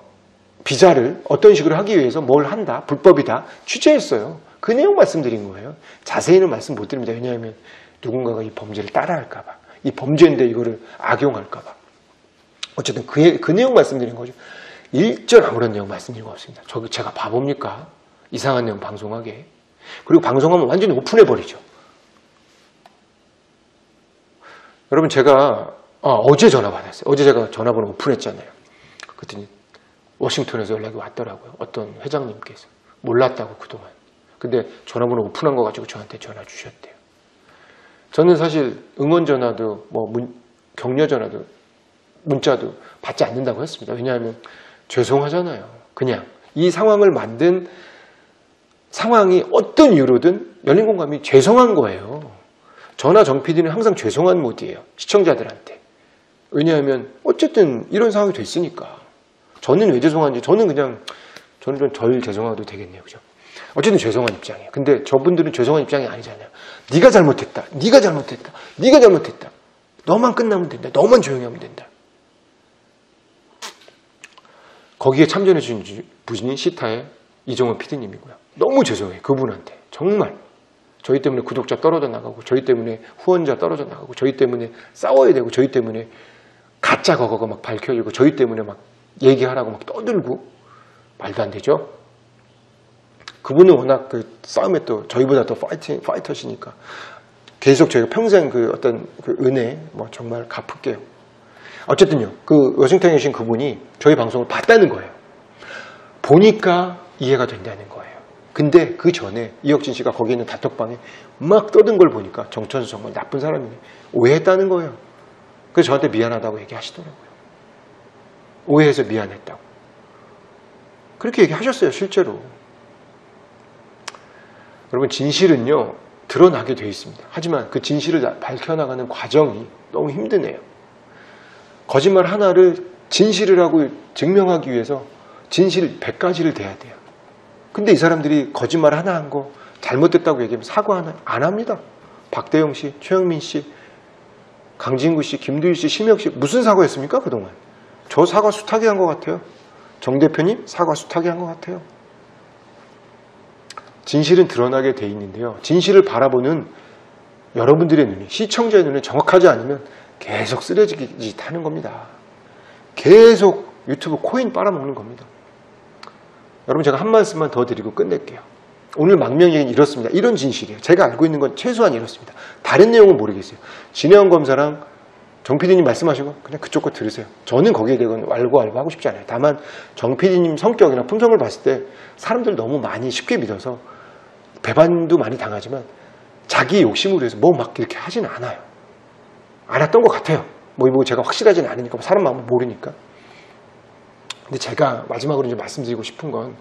비자를 어떤 식으로 하기 위해서 뭘 한다, 불법이다 취재했어요. 그 내용 말씀드린 거예요. 자세히는 말씀 못 드립니다. 왜냐하면 누군가가 이 범죄를 따라할까봐, 이 범죄인데 이거를 악용할까봐. 어쨌든 그, 그 내용 말씀드린 거죠. 일절 아무런 내용 말씀드린 거 없습니다. 저 제가 바보입니까? 이상한 내용 방송하게. 그리고 방송하면 완전히 오픈해버리죠. 여러분 제가 어, 제 전화 받았어요. 어제 제가 전화번호 오픈했잖아요. 그랬더니 워싱턴에서 연락이 왔더라고요. 어떤 회장님께서 몰랐다고 그동안. 근데 전화번호 오픈한 거 가지고 저한테 전화 주셨대요. 저는 사실 응원 전화도 뭐 문, 격려 전화도 문자도 받지 않는다고 했습니다. 왜냐하면 죄송하잖아요. 그냥 이 상황을 만든 상황이 어떤 이유로든 열린 공감이 죄송한 거예요. 저나 정 PD는 항상 죄송한 모드예요. 시청자들한테. 왜냐하면 어쨌든 이런 상황이 됐으니까. 저는 왜 죄송한지 저는 그냥 저는 좀 덜 죄송해도 되겠네요. 그죠? 어쨌든 죄송한 입장이에요. 근데 저분들은 죄송한 입장이 아니잖아요. 네가 잘못했다. 네가 잘못했다. 네가 잘못했다. 너만 끝나면 된다. 너만 조용히 하면 된다. 거기에 참전해 주신 분이 시타의 이종원 PD님이고요. 너무 죄송해요. 그분한테. 정말. 저희 때문에 구독자 떨어져 나가고, 저희 때문에 후원자 떨어져 나가고, 저희 때문에 싸워야 되고, 저희 때문에 가짜 거거가 막 밝혀지고, 저희 때문에 막 얘기하라고 막 떠들고, 말도 안 되죠? 그분은 워낙 그 싸움에 또 저희보다 더 파이팅, 파이터시니까 계속 저희가 평생 그 어떤 그 은혜 뭐 정말 갚을게요. 어쨌든요. 그 워싱턴에 계신 그분이 저희 방송을 봤다는 거예요. 보니까 이해가 된다는 거예요. 근데 그 전에 이혁진 씨가 거기 있는 단톡방에 막 떠든 걸 보니까 정천수 정말 나쁜 사람이네. 오해했다는 거예요. 그래서 저한테 미안하다고 얘기하시더라고요. 오해해서 미안했다고. 그렇게 얘기하셨어요, 실제로. 여러분, 진실은요, 드러나게 돼 있습니다. 하지만 그 진실을 밝혀나가는 과정이 너무 힘드네요. 거짓말 하나를 진실이라고 증명하기 위해서 진실 100가지를 대야 돼요. 근데 이 사람들이 거짓말 하나 한 거 잘못됐다고 얘기하면 사과 하나 안 합니다. 박대영 씨, 최영민 씨, 강진구 씨, 김두일 씨, 심혁 씨 무슨 사과했습니까 그동안? 저 사과 수타기 한것 같아요. 정 대표님 사과 수타기 한것 같아요. 진실은 드러나게 돼 있는데요. 진실을 바라보는 여러분들의 눈이 시청자의 눈에 정확하지 않으면 계속 쓰레기 짓하는 겁니다. 계속 유튜브 코인 빨아먹는 겁니다. 여러분 제가 한 말씀만 더 드리고 끝낼게요. 오늘 망명 얘기는 이렇습니다. 이런 진실이에요. 제가 알고 있는 건 최소한 이렇습니다. 다른 내용은 모르겠어요. 진해원 검사랑 정 PD님 말씀하시고 그냥 그쪽 거 들으세요. 저는 거기에 대해 알고 알고 하고 싶지 않아요. 다만 정 PD님 성격이나 품성을 봤을 때 사람들 너무 많이 쉽게 믿어서 배반도 많이 당하지만 자기 욕심으로 해서 뭐 막 이렇게 하진 않아요. 알았던 것 같아요. 뭐 이거 제가 확실하진 않으니까 뭐 사람 마음을 모르니까. 근데 제가 마지막으로 이제 말씀드리고 싶은 건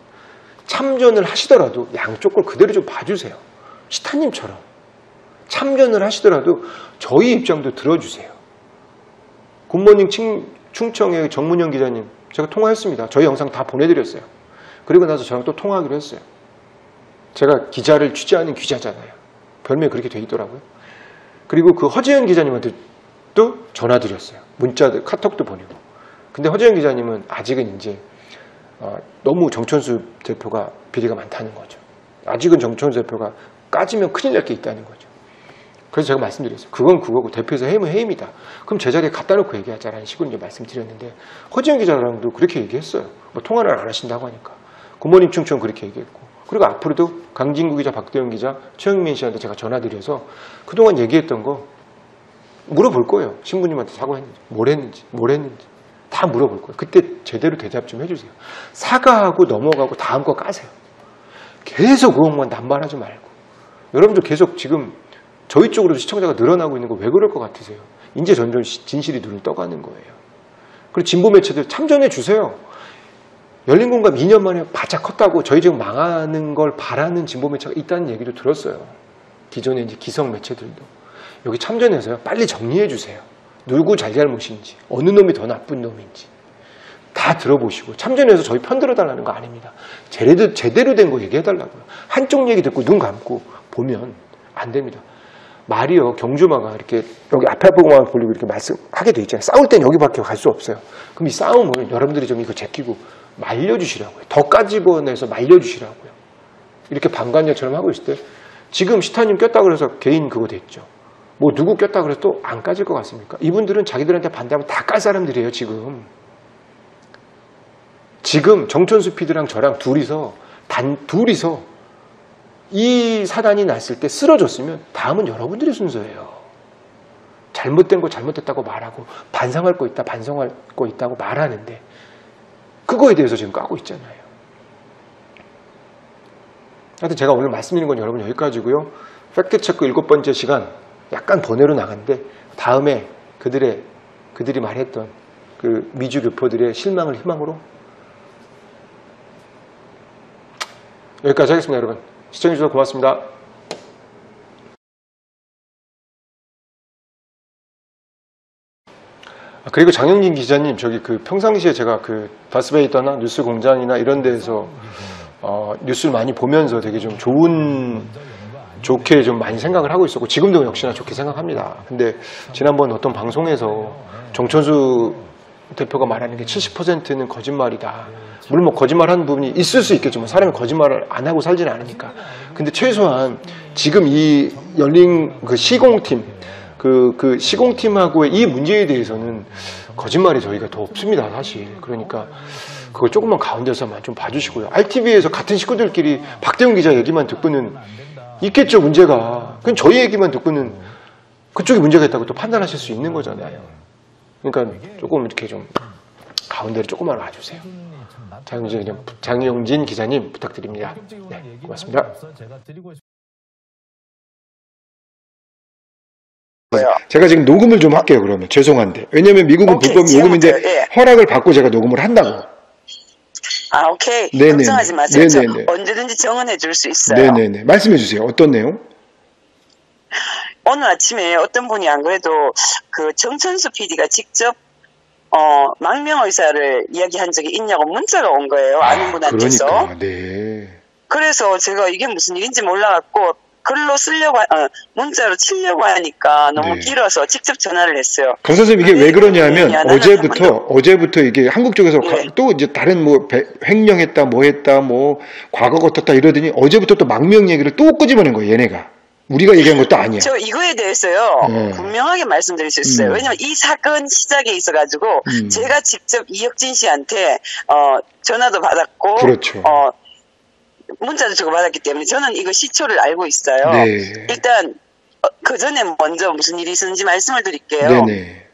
참전을 하시더라도 양쪽 걸 그대로 좀 봐주세요. 시타님처럼 참전을 하시더라도 저희 입장도 들어주세요. 굿모닝 칭- 충청의 정문영 기자님 제가 통화했습니다. 저희 영상 다 보내드렸어요. 그리고 나서 저랑 또 통화하기로 했어요. 제가 기자를 취재하는 기자잖아요. 별명이 그렇게 돼 있더라고요. 그리고 그 허재현 기자님한테 또 전화 드렸어요. 문자도 카톡도 보내고. 근데 허재현 기자님은 아직은 이제 어, 너무 정천수 대표가 비리가 많다는 거죠. 아직은 정천수 대표가 까지면 큰일 날 게 있다는 거죠. 그래서 제가 말씀드렸어요. 그건 그거고 대표에서 해임은 해임이다. 그럼 제자리에 갖다 놓고 얘기하자라는 식으로 이제 말씀드렸는데 허지영 기자랑도 그렇게 얘기했어요. 뭐 통화를 안 하신다고 하니까. 굿모닝 충청 그렇게 얘기했고. 그리고 앞으로도 강진구 기자, 박대영 기자, 최영민 씨한테 제가 전화드려서 그동안 얘기했던 거 물어볼 거예요. 신부님한테 사과했는지, 뭘 했는지, 뭘 했는지. 다 물어볼 거예요. 그때 제대로 대답 좀 해주세요. 사과하고 넘어가고 다음 거 까세요. 계속 의혹만 남발하지 말고. 여러분들 계속 지금 저희 쪽으로도 시청자가 늘어나고 있는 거 왜 그럴 것 같으세요? 이제 점점 시- 진실이 눈을 떠가는 거예요. 그리고 진보 매체들 참전해 주세요. 열린 공감 2년 만에 바짝 컸다고 저희 지금 망하는 걸 바라는 진보 매체가 있다는 얘기도 들었어요. 기존의 이제 기성 매체들도. 여기 참전해서요. 빨리 정리해 주세요. 누구 잘잘못인지, 어느 놈이 더 나쁜 놈인지. 다 들어보시고 참전해서 저희 편 들어달라는 거 아닙니다. 제대로, 제대로 된 거 얘기해달라고요. 한쪽 얘기 듣고 눈 감고 보면 안 됩니다. 말이요 경주마가 이렇게 여기 앞에 보고만 돌리고 이렇게 말씀하게 돼 있잖아요. 싸울 땐 여기밖에 갈 수 없어요. 그럼 이 싸움을 여러분들이 좀 이거 제끼고 말려주시라고요. 더 까집어내서 말려주시라고요. 이렇게 방관자처럼 하고 있을 때 지금 시타님 꼈다 그래서 개인 그거 됐죠. 뭐 누구 꼈다 그래서 또 안 까질 것 같습니까? 이분들은 자기들한테 반대하면 다 깔 사람들이에요 지금. 지금 정천수 피드랑 저랑 둘이서 단 둘이서 이 사단이 났을 때 쓰러졌으면 다음은 여러분들의 순서예요. 잘못된 거 잘못됐다고 말하고 반성할 거 있다 반성할 거 있다고 말하는데 그거에 대해서 지금 까고 있잖아요. 하여튼 제가 오늘 말씀드린 건 여러분 여기까지고요. 팩트체크 일곱 번째 시간 약간 번외로 나갔는데 다음에 그들의 그들이 말했던 그 미주 르포들의 실망을 희망으로 여기까지 하겠습니다, 여러분. 시청해주셔서 고맙습니다. 그리고 장영진 기자님, 저기 그 평상시에 제가 그 다스베이터나 뉴스 공장이나 이런 데에서 어, 뉴스를 많이 보면서 되게 좀 좋은, 좋게 좀 많이 생각을 하고 있었고, 지금도 역시나 좋게 생각합니다. 근데 지난번 어떤 방송에서 정천수 대표가 말하는 게 70%는 거짓말이다. 물론 뭐 거짓말하는 부분이 있을 수 있겠지만 사람이 거짓말을 안 하고 살지는 않으니까. 근데 최소한 지금 이 열린 그 시공팀 그, 그 시공팀하고의 이 문제에 대해서는 거짓말이 저희가 더 없습니다, 사실. 그러니까 그걸 조금만 가운데서만 좀 봐주시고요. RTV에서 같은 식구들끼리 박대훈 기자 얘기만 듣고는 있겠죠, 문제가. 그건 저희 얘기만 듣고는 그쪽이 문제가 있다고 또 판단하실 수 있는 거잖아요. 그러니까 조금 이렇게 좀 가운데를 조금만 와주세요. 장영진, 장영진 기자님 부탁드립니다. 네, 고맙습니다. 제가 지금 녹음을 좀 할게요, 그러면. 죄송한데. 왜냐면 미국은 오케이, 불법 녹음인데 지금부터, 예. 허락을 받고 제가 녹음을 한다고. 아, 오케이. 네네네. 걱정하지 마세요. 저 네네네. 언제든지 정언해 줄 수 있어요. 네네네. 말씀해 주세요. 어떤 내용? 오늘 아침에 어떤 분이 안 그래도 그 정천수 PD가 직접 어, 망명 의사를 이야기한 적이 있냐고 문자가 온 거예요. 아는 분한테서. 그러니까, 네. 그래서 제가 이게 무슨 일인지 몰라갖고 글로 쓰려고, 하- 어, 문자로 치려고 하니까 너무 네. 길어서 직접 전화를 했어요. 강 선생님 이게 왜 그러냐면 야, 나는 어제부터 어제부터 이게 한국 쪽에서 가- 예. 또 이제 다른 뭐 배- 횡령했다 뭐 했다 뭐 과거가 어떻다 이러더니 어제부터 또 망명 얘기를 또 끄집어낸 거예요 얘네가 우리가 얘기한 것도 아니야 저 이거에 대해서요 네. 분명하게 말씀드릴 수 있어요. 음. 왜냐면 이 사건 시작에 있어가지고 음. 제가 직접 이혁진 씨한테 어, 전화도 받았고 그렇죠. 어, 문자도 주고 받았기 때문에 저는 이거 시초를 알고 있어요. 네. 일단 그 전에 먼저 무슨 일이 있었는지 말씀을 드릴게요. 네네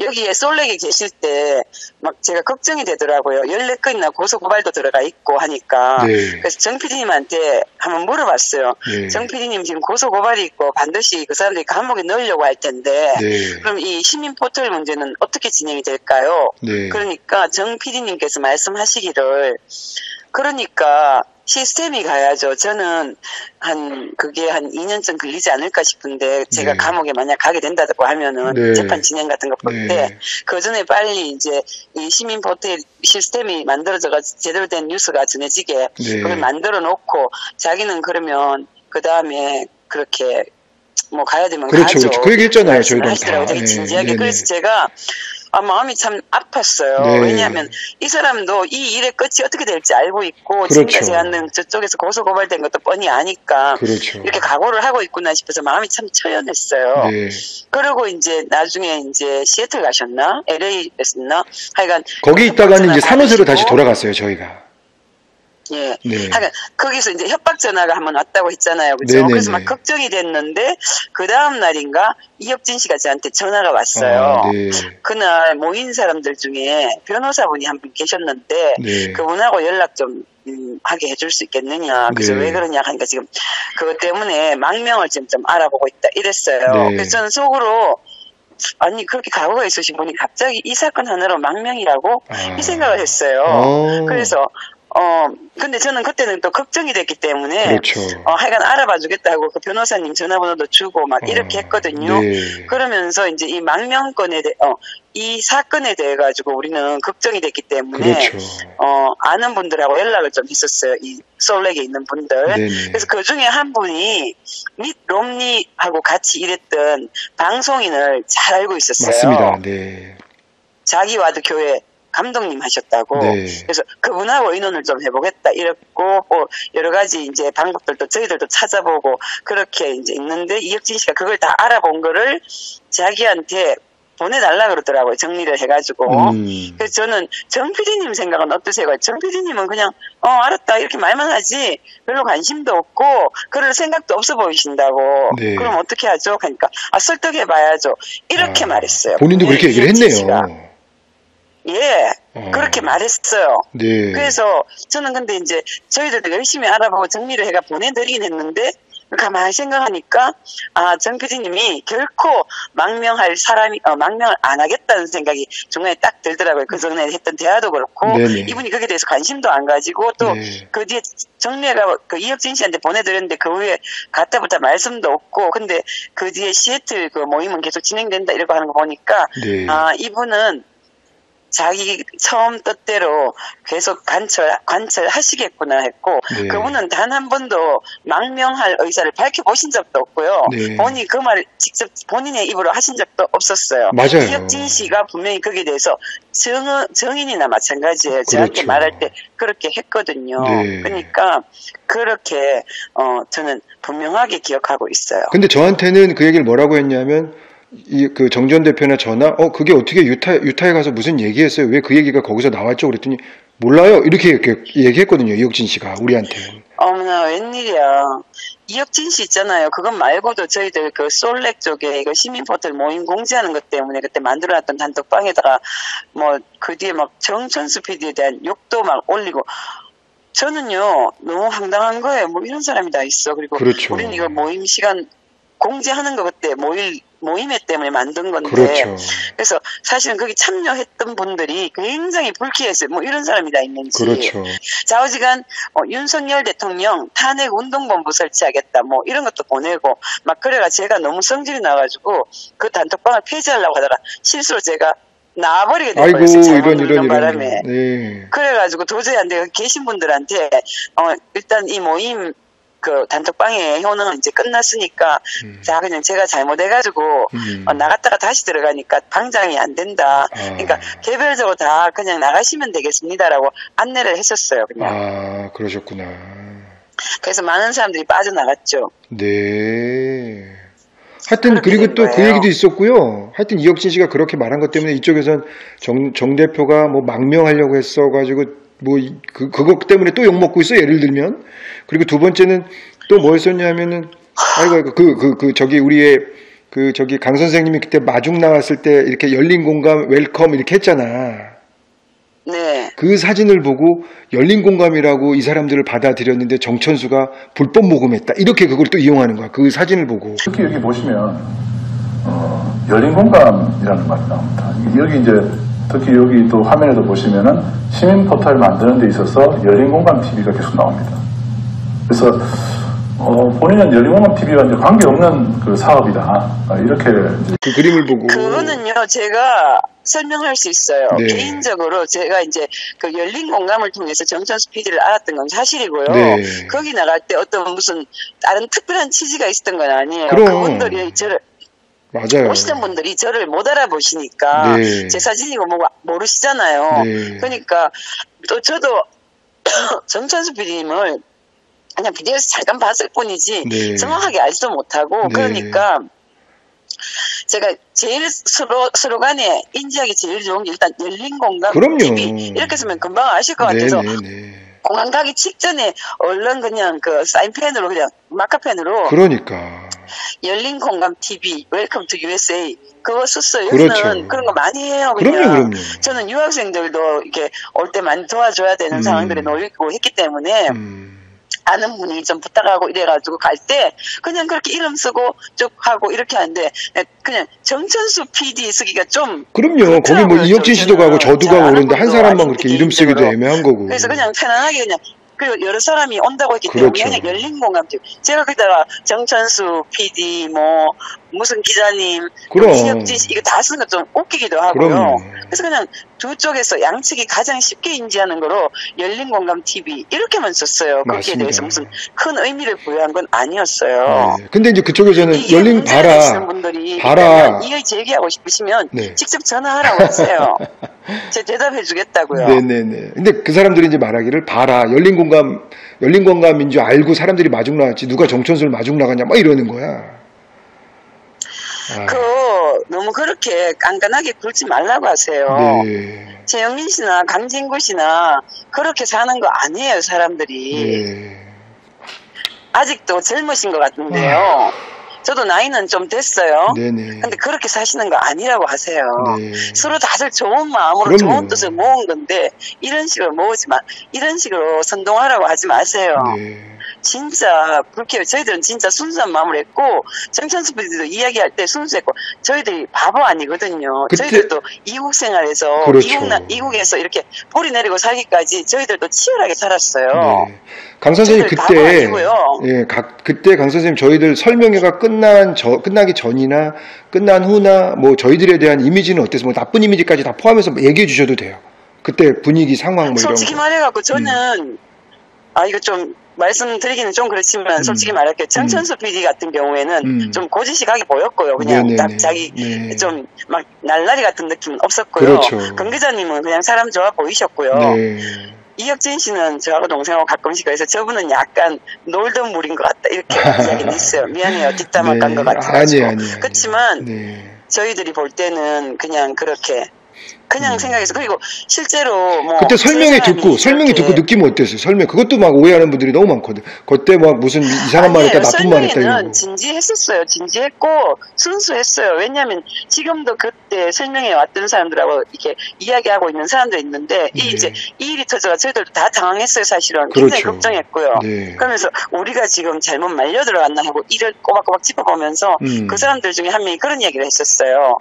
여기에 솔렉에 계실 때 막 제가 걱정이 되더라고요. 14건이나 고소 고발도 들어가 있고 하니까. 네. 그래서 정 PD님한테 한번 물어봤어요. 네. 정 PD님 지금 고소 고발이 있고 반드시 그 사람들이 감옥에 넣으려고 할 텐데 네. 그럼 이 시민 포털 문제는 어떻게 진행이 될까요? 네. 그러니까 정 PD님께서 말씀하시기를 그러니까 시스템이 가야죠. 저는 한 그게 한 2년쯤 걸리지 않을까 싶은데 제가 네. 감옥에 만약 가게 된다고 하면은 네. 재판 진행 같은 거 볼때 네. 그 전에 빨리 이제 이 시민 포털 시스템이 만들어져가 제대로 된 뉴스가 전해지게 네. 그걸 만들어 놓고 자기는 그러면 그 다음에 그렇게 뭐 가야 되면 그렇죠, 가죠. 그렇죠. 그 얘기 했잖아요, 저희도. 다. 되게 네, 진지하게. 네, 네. 그래서 제가 아, 마음이 참 아팠어요. 네. 왜냐하면 이 사람도 이 일의 끝이 어떻게 될지 알고 있고 그렇죠. 지금까지 하는 저쪽에서 고소 고발된 것도 뻔히 아니까 그렇죠 이렇게 각오를 하고 있구나 싶어서 마음이 참 처연했어요. 네. 그리고 이제 나중에 이제 시애틀 가셨나? LA였나? 하여간 거기 있다가는 이제 산호세로 다시 돌아갔어요 저희가 예. 네. 하여간 거기서 이제 협박 전화가 한번 왔다고 했잖아요. 그죠? 네네네. 그래서 막 걱정이 됐는데 그 다음 날인가 이혁진 씨가 저한테 전화가 왔어요. 아, 네. 그날 모인 사람들 중에 변호사분이 한 분 계셨는데 네. 그분하고 연락 좀 음, 하게 해줄 수 있겠느냐. 그래서 네. 왜 그러냐 하니까 지금 그것 때문에 망명을 지금 좀 알아보고 있다 이랬어요. 네. 그래서 저는 속으로 아니 그렇게 각오가 있으신 분이 갑자기 이 사건 하나로 망명이라고 아. 이 생각을 했어요. 어. 그래서 어 근데 저는 그때는 또 걱정이 됐기 때문에 그렇죠 어 하여간 알아봐 주겠다고 그 변호사님 전화번호도 주고 막 이렇게 어, 했거든요. 네. 그러면서 이제 이 망명권에 대해 어, 이 사건에 대해 가지고 우리는 걱정이 됐기 때문에 그렇죠 어 아는 분들하고 연락을 좀 했었어요. 이 솔렉에 있는 분들. 네네. 그래서 그 중에 한 분이 밋 롬니하고 같이 일했던 방송인을 잘 알고 있었어요. 맞습니다 네. 자기와도 교회 감독님 하셨다고. 네. 그래서 그분하고 의논을 좀 해보겠다 이랬고 뭐 여러 가지 이제 방법들도 저희들도 찾아보고 그렇게 이제 있는데 이혁진 씨가 그걸 다 알아본 거를 자기한테 보내달라 그러더라고요. 정리를 해가지고. 음. 그래서 저는 정 PD님 생각은 어떠세요? 정 PD님은 그냥 어 알았다 이렇게 말만 하지 별로 관심도 없고 그럴 생각도 없어 보이신다고. 네. 그럼 어떻게 하죠? 그러니까 아 설득해봐야죠. 이렇게 아, 말했어요. 본인도 네, 그렇게 얘기를 이혁진 했네요. 예, 어. 그렇게 말했어요. 네. 그래서 저는 근데 이제 저희들도 열심히 알아보고 정리를 해가 보내드리긴 했는데 가만히 생각하니까 아 정 PD님이 결코 망명할 사람이 어, 망명을 안 하겠다는 생각이 중간에 딱 들더라고요. 그 전에 했던 대화도 그렇고 네네. 이분이 거기에 대해서 관심도 안 가지고 또 네. 그 뒤에 정리가 그 이혁진 씨한테 보내드렸는데 그 후에 갔다부터 말씀도 없고 근데 그 뒤에 시애틀 그 모임은 계속 진행된다 이러고 하는 거 보니까 네. 아 이분은 자기 처음 뜻대로 계속 관철 관철하시겠구나 했고 네. 그분은 단 한 번도 망명할 의사를 밝혀보신 적도 없고요. 네. 본인이 그 말을 직접 본인의 입으로 하신 적도 없었어요. 맞아요. 이혁진 씨가 분명히 거기에 대해서 정, 정인이나 마찬가지예요. 저한테 그렇죠. 말할 때 그렇게 했거든요. 네. 그러니까 그렇게 어 저는 분명하게 기억하고 있어요. 근데 저한테는 그 얘기를 뭐라고 했냐면 이 그 정전 대표나 전화 어 그게 어떻게 유타 유타에 가서 무슨 얘기했어요? 왜 그 얘기가 거기서 나왔죠? 그랬더니 몰라요. 이렇게, 이렇게 얘기했거든요. 이혁진 씨가 우리한테. 어머나 웬일이야. 이혁진 씨 있잖아요. 그것 말고도 저희들 그 솔렉 쪽에 이거 시민 포털 모임 공지하는 것 때문에 그때 만들어놨던 단톡방에다가 뭐 그 뒤에 막 정천수 PD에 대한 욕도 막 올리고 저는요 너무 황당한 거예요. 뭐 이런 사람이 다 있어. 그리고 그렇죠. 우리는 이거 모임 시간 공지하는 거 그때 모임 모임회 때문에 만든 건데 그렇죠. 그래서 사실은 거기 참여했던 분들이 굉장히 불쾌했어요. 뭐 이런 사람이 다 있는지. 그렇죠. 좌우지간 어, 윤석열 대통령 탄핵 운동본부 설치하겠다 뭐 이런 것도 보내고 막 그래가 제가 너무 성질이 나가지고 그 단톡방을 폐지하려고 하다가 실수로 제가 나와버리게 돼버렸어요. 이런 이런 이런. 바람에. 네. 그래가지고 도저히 안 돼요. 계신 분들한테 어, 일단 이 모임 그 단톡방의 효능은 이제 끝났으니까 음. 자 그냥 제가 잘못해가지고 음. 어, 나갔다가 다시 들어가니까 방장이 안 된다. 아. 그러니까 개별적으로 다 그냥 나가시면 되겠습니다라고 안내를 했었어요. 그냥. 아 그러셨구나. 그래서 많은 사람들이 빠져나갔죠. 네. 하여튼 그리고 된또 그. 얘기도 있었고요. 하여튼 이혁진 씨가 그렇게 말한 것 때문에 이쪽에선 정, 정 대표가 뭐 망명하려고 했어 가지고 뭐 그 그것 때문에 또 욕 먹고 있어 예를 들면 그리고 두 번째는 또뭐 했었냐면은 아이고 아이고 그 그 그 저기 우리의 그 저기 강 선생님이 그때 마중 나왔을 때 이렇게 열린 공감 welcome 이렇게 했잖아. 네. 그 사진을 보고 열린 공감이라고 이 사람들을 받아들였는데 정천수가 불법 모금했다. 이렇게 그걸 또 이용하는 거야. 그 사진을 보고. 특히 여기 보시면 어, 열린 공감이라는 말이 나옵니다. 여기 이제 특히 여기 또 화면에도 보시면은 시민 포털 만드는 데 있어서 열린 공감 TV가 계속 나옵니다. 그래서 어, 본인은 열린 공감 TV와 이제 관계없는 그 사업이다 아, 이렇게 이제 그 그림을 보고. 그거는요, 제가 설명할 수 있어요. 네. 개인적으로 제가 이제 그 열린 공감을 통해서 정천수 PD를 알았던 건 사실이고요. 네. 거기 나갈 때 어떤 무슨 다른 특별한 취지가 있었던 건 아니에요. 그럼. 그분들이 저를, 맞아요. 오시던 분들이 저를 못 알아보시니까 네. 제 사진이고 뭐 모르시잖아요. 네. 그러니까 또 저도 정천수 PD님을 그냥 비디오에서 잠깐 봤을 뿐이지 네. 정확하게 알지도 못하고 네. 그러니까 제가 제일 서로 서로 간에 인지하기 제일 좋은 게 일단 열린 공간 그럼요. TV 이렇게 쓰면 금방 아실 것 같아서 네네네. 공항 가기 직전에 얼른 그냥 그 사인펜으로 그냥 마카펜으로 그러니까. 열린 공감 TV welcome to USA 그거 썼어요. 그렇죠. 여기는 그런 거 많이 해요. 그냥. 그럼요, 그럼요. 저는 유학생들도 이렇게 올 때 많이 도와줘야 되는 음. 상황들에 놓이고 했기 때문에 음. 아는 분이 좀 부탁하고 이래가지고 갈 때 그냥 그렇게 이름 쓰고 쭉 하고 이렇게 하는데 그냥 정천수 PD 쓰기가 좀 그럼요. 거기 뭐 이혁진 씨도. 가고 저도 잘 가고 그런데 한 사람만 그렇게 이름 쓰기도. 애매한 거고. 그래서 그냥 편안하게 그냥 그리고 여러 사람이 온다고 했기 그렇죠. 때문에 그냥 열린 공감 제가 그다가 정천수 PD 뭐 무슨 기자님 그럼. 이혁진 씨 이거 다 쓰는 거 좀 웃기기도 하고요. 그럼요. 그래서 그냥 두 쪽에서 양측이 가장 쉽게 인지하는 거로 열린 공감 TV 이렇게만 썼어요. 거기에. 대해서 무슨 큰 의미를 부여한 건 아니었어요. 네. 근데 이제 그쪽에서는 열린. 되시는 분들이. 있다면 이의 제기하고 싶으시면 네. 직접 전화하라고 하세요. 제가 대답해 주겠다고요. 네네네. 근데 그 사람들이 이제 말하기를 봐라. 열린 공감, 열린 공감인 줄 알고 사람들이 마중 나왔지. 누가 정천수를 마중 나갔냐. 막 이러는 거야. 아, 그 너무 그렇게 깐깐하게 굴지 말라고 하세요. 네. 최영민 씨나 강진구 씨나 그렇게 사는 거 아니에요, 사람들이. 네. 아직도 젊으신 것 같은데요. 저도 나이는 좀 됐어요. 아. 네네. 근데 그렇게 사시는 거 아니라고 하세요. 네. 서로 다들 좋은 마음으로 그럼요. 좋은 뜻을 모은 건데 이런 식으로 모으지 마. 이런 식으로 선동하라고 하지 마세요. 네. 진짜 그렇게 저희들은 진짜 순수한 마음을 했고 정천수 PD도 이야기할 때 순수했고 저희들이 바보 아니거든요. 그때- 저희들도 이국 생활에서 그렇죠. 이국 나, 이국에서 이렇게 뿌리 내리고 살기까지 저희들도 치열하게 살았어요. 네. 강 선생님 그때. 예, 각- 그때 강 선생님 저희들 설명회가 끝난 저 끝나기 전이나 끝난 후나 뭐 저희들에 대한 이미지는 어땠어요? 뭐 나쁜 이미지까지 다 포함해서 얘기해 주셔도 돼요. 그때 분위기 상황 뭐 이런 솔직히 거. 말해갖고 저는 아 이거 좀 말씀드리기는 좀 그렇지만 솔직히 말할게요. 정천수 PD 같은 경우에는 음. 좀 고지식하게 보였고요. 그냥 네네네. 딱 자기 네. 좀막 날라리 같은 느낌은 없었고요. 그렇죠. 강 기자님은 그냥 사람 좋아 보이셨고요. 네. 이혁진 씨는 저하고 동생하고 가끔씩 그래서 저분은 약간 놀던 물인 것 같다 이렇게 이야기는 했어요. 미안해요. 뒷담화 네. 깐것 같아가지고. 아니에요, 아니에요. 그렇지만 네. 저희들이 볼 때는 그냥 그렇게 그냥 생각해서 그리고 실제로 뭐 음. 그때 설명회 듣고 설명회 이렇게 듣고 느낌 어땠어요? 설명 그것도 막 오해하는 분들이 너무 많거든. 그때 막 무슨 이상한 말 했다. 나쁜 말 했다 이런 거. 진지했었어요. 진지했고 순수했어요. 왜냐하면 지금도 그때 설명회 왔던 사람들하고 이렇게 이야기하고 있는 사람들이 있는데 이 네. 이제 이 일이 터져가 저희들도 다 당황했어요. 사실은 굉장히 그렇죠. 걱정했고요. 네. 그러면서 우리가 지금 잘못 말려 들어갔나 하고 이를 꼬박꼬박 짚어보면서 음. 그 사람들 중에 한 명이 그런 이야기를 했었어요.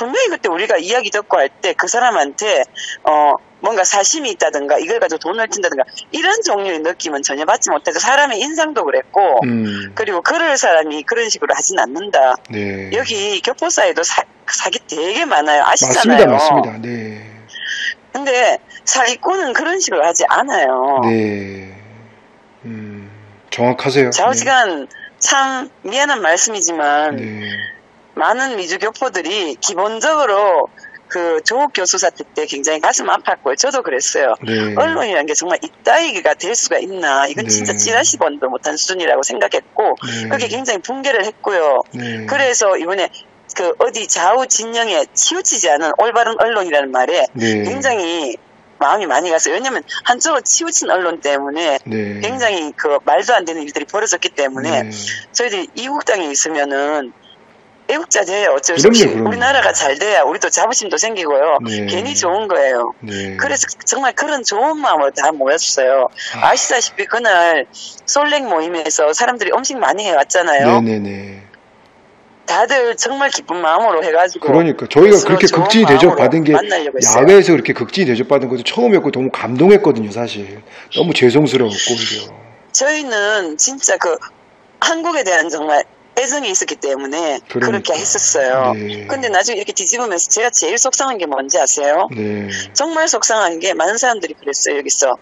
분명히 그때 우리가 이야기 듣고 할 때 그 사람한테 어 뭔가 사심이 있다든가 이걸 가지고 돈을 튼다든가 이런 종류의 느낌은 전혀 받지 못해서 사람의 인상도 그랬고 음. 그리고 그럴 사람이 그런 식으로 하진 않는다. 네. 여기 교포사에도 사, 사기 되게 많아요. 아시잖아요. 맞습니다. 맞습니다. 네. 근데 사기꾼은 그런 식으로 하지 않아요. 네. 음. 정확하세요. 좌우지간 참 미안한 말씀이지만 네. 네. 많은 미주 교포들이 기본적으로 그 조국 교수 사태 때 굉장히 가슴 아팠고요. 저도 그랬어요. 네. 언론이라는 게 정말 이따위가 될 수가 있나. 이건 네. 진짜 찌라시 번도 못한 수준이라고 생각했고 네. 그게 굉장히 붕괴를 했고요. 네. 그래서 이번에 그 어디 좌우 진영에 치우치지 않은 올바른 언론이라는 말에 네. 굉장히 마음이 많이 갔어요. 왜냐하면 한쪽으로 치우친 언론 때문에 네. 굉장히 그 말도 안 되는 일들이 벌어졌기 때문에 네. 저희들이 이국당에 있으면은 애국자 돼요. 어쩔 수 없이 그럼요. 우리나라가 잘 돼야 우리도 자부심도 생기고요. 네. 괜히 좋은 거예요. 네. 그래서 정말 그런 좋은 마음으로 다 모였어요. 아 시다시피 그날 솔랭 모임에서 사람들이 음식 많이 해왔잖아요. 네네네. 다들 정말 기쁜 마음으로 해가지고 그러니까 저희가 그렇게 극진히 대접 마음으로 받은 게. 야외에서 그렇게 극진히 대접 받은 것도 처음이었고 너무 감동했거든요, 사실. 너무 죄송스러웠고 오히려. 저희는 진짜 그 한국에 대한 정말 애정이 있었기 때문에 그렇게 그러니까. 했었어요. 네. 근데 나중에 이렇게 뒤집으면서 제가 제일 속상한 게 뭔지 아세요? 네. 정말 속상한 게 많은 사람들이 그랬어요, 여기서.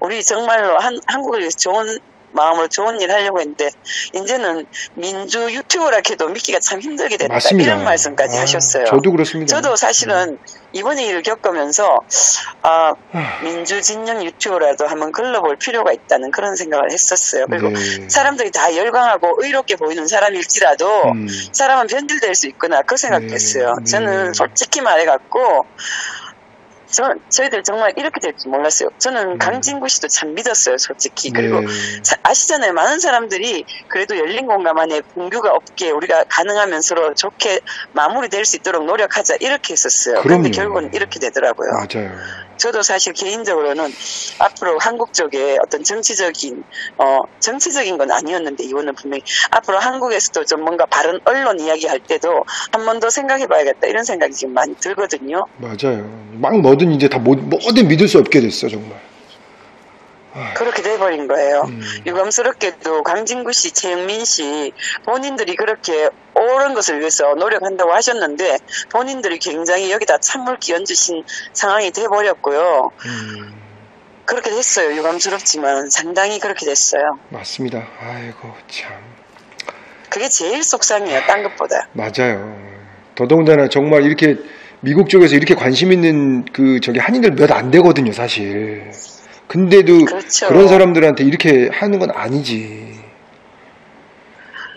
우리 정말로 한, 한국을 위해서 좋은 마음으로 좋은 일 하려고 했는데, 이제는 민주 유튜버라 해도 믿기가 참 힘들게 됐다. 맞습니다. 이런 말씀까지 아, 하셨어요. 저도 그렇습니다. 저도 사실은 이번에 일을 겪으면서, 아, 민주 진영 유튜버라도 한번 글러볼 필요가 있다는 그런 생각을 했었어요. 그리고 네. 사람들이 다 열광하고 의롭게 보이는 사람일지라도, 음. 사람은 변질될 수 있구나 그 생각도 네, 했어요. 네. 저는 솔직히 말해갖고 저, 저희들 정말 이렇게 될 줄 몰랐어요. 저는 강진구 씨도 참 믿었어요, 솔직히. 그리고 네. 자- 아시잖아요. 많은 사람들이 그래도 열린 공감 안에 공규가 없게 우리가 가능하면 서로 좋게 마무리될 수 있도록 노력하자 이렇게 했었어요. 그런데 그럼요. 결국은 이렇게 되더라고요. 맞아요. 저도 사실 개인적으로는 앞으로 한국 쪽에 어떤 정치적인 어 정치적인 건 아니었는데 이거는 분명히 앞으로 한국에서도 좀 뭔가 바른 언론 이야기할 때도 한 번 더 생각해봐야겠다 이런 생각이 지금 많이 들거든요. 맞아요. 막 뭐든 이제 다 뭐, 뭐든 믿을 수 없게 됐어, 정말. 그렇게 돼버린 거예요. 음. 유감스럽게도 강진구 씨, 최영민 씨 본인들이 그렇게 옳은 것을 위해서 노력한다고 하셨는데 본인들이 굉장히 여기다 찬물 끼얹으신 상황이 돼버렸고요. 음, 그렇게 됐어요. 유감스럽지만 상당히 그렇게 됐어요. 맞습니다. 아이고, 참. 그게 제일 속상해요. 딴 것보다. 맞아요. 더더군다나 정말 이렇게 미국 쪽에서 이렇게 관심 있는 그 저기 한인들 몇 안 되거든요, 사실. 근데도 그렇죠. 런 사람들한테 이렇게 하는 건 아니지.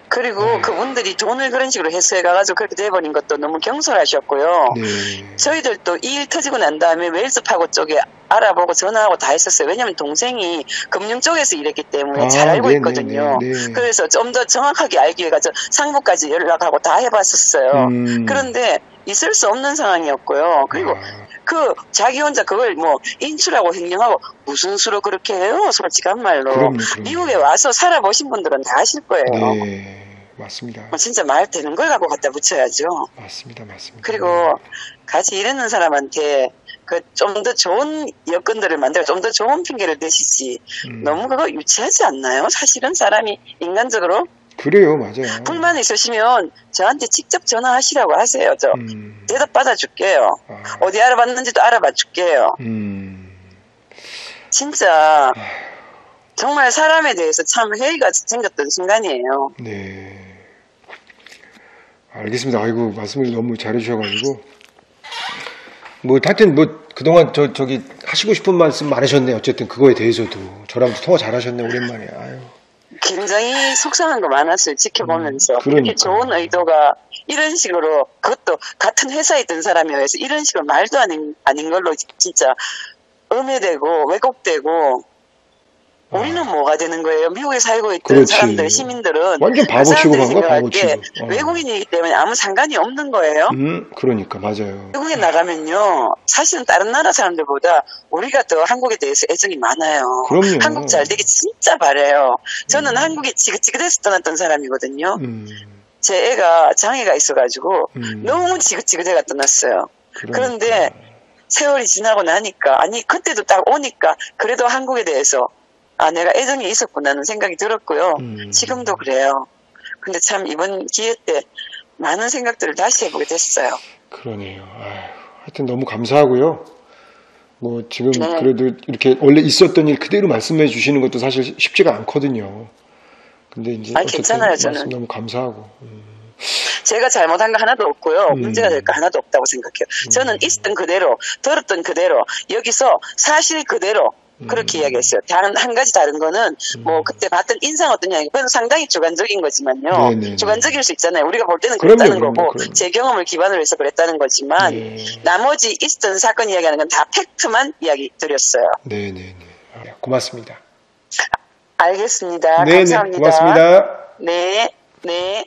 그리고 그분들이 돈을 그런 식으로 해소해 가가지고 그렇게 돼버린 것도 너무 경솔하셨고요. 네. 저희들도 이 일 터지고 난 다음에 웰스 파고 쪽에 알아보고 전화하고 다 했었어요. 왜냐하면 동생이 금융 쪽에서 일했기 때문에 아, 잘 알고 네네, 있거든요. 네, 네. 그래서 좀 더 정확하게 알기 위해서 상무까지 연락하고 다 해봤었어요. 음. 그런데 있을 수 없는 상황이었고요. 그리고 아. 그 자기 혼자 그걸 뭐 인출하고 횡령하고 무슨 수로 그렇게 해요? 솔직한 말로. 그럼요, 그럼요. 미국에 와서 살아보신 분들은 다 아실 거예요. 네, 맞습니다. 뭐 진짜 말 되는 걸 갖고 갖다 붙여야죠. 맞습니다, 맞습니다. 그리고 같이 일하는 사람한테 그 좀 더 좋은 여건들을 만들어 좀 더 좋은 핑계를 대시지 음. 너무 그거 유치하지 않나요? 사실은 사람이 인간적으로 그래요, 맞아요. 불만 있으시면 저한테 직접 전화하시라고 하세요. 저 음, 대답 받아줄게요. 아. 어디 알아봤는지도 알아봐 줄게요. 음, 진짜 정말 사람에 대해서 참 회의가 생겼던 순간이에요. 네. 알겠습니다. 아이고, 말씀을 너무 잘해주셔가지고. 뭐, 하여튼, 뭐, 그동안 저, 저기, 하시고 싶은 말씀 많으셨네. 어쨌든, 그거에 대해서도. 저랑도 통화 잘하셨네, 오랜만에. 아유. 굉장히 속상한 거 많았어요. 지켜보면서. 음. 이렇게 좋은 의도가 이런 식으로 그것도 같은 회사에 있던 사람이어서 이런 식으로 말도 아닌, 아닌 걸로 진짜 음해되고 왜곡되고 우리는 뭐가 되는 거예요? 미국에 살고 있던 아. 그렇지. 사람들, 시민들은 완전 그 바보 취급한 거야, 바보 게 취급. 어. 외국인이기 때문에 아무 상관이 없는 거예요. 음, 그러니까, 맞아요. 외국에 나가면요, 사실은 다른 나라 사람들보다 우리가 더 한국에 대해서 애정이 많아요. 그럼요. 한국 잘 되기 진짜 바래요. 저는 한국에 지긋지긋해서 떠났던 사람이거든요. 음, 제 애가 장애가 있어가지고 음. 너무 지긋지긋해가 떠났어요. 그러니까. 그런데 세월이 지나고 나니까 아니 그때도 딱 오니까 그래도 한국에 대해서 아 내가 애정이 있었구나는 생각이 들었고요. 음. 지금도 그래요. 근데 참 이번 기회 때 많은 생각들을 다시 해보게 됐어요. 그러네요. 아유, 하여튼 너무 감사하고요. 뭐 지금 네. 그래도 이렇게 원래 있었던 일 그대로 말씀해 주시는 것도 사실 쉽지가 않거든요. 근데 이제 아니, 어쨌든 괜찮아요, 저는. 너무 감사하고. 음, 제가 잘못한 거 하나도 없고요. 음. 문제가 될 거 하나도 없다고 생각해요. 저는 있었던 그대로, 들었던 그대로, 여기서 사실 그대로 그렇게 음. 이야기했어요. 다른 한 가지 다른 거는 뭐 그때 봤던 인상 어떠냐 그건 상당히 주관적인 거지만요. 네네네. 주관적일 수 있잖아요. 우리가 볼 때는 그랬다는 그럼요, 거고 그럼요. 제 경험을 기반으로 해서 그랬다는 거지만 네. 나머지 있었던 사건 이야기하는 건 다 팩트만 이야기 드렸어요. 네네네. 아, 고맙습니다. 알겠습니다. 네네. 감사합니다. 고맙습니다. 네, 네.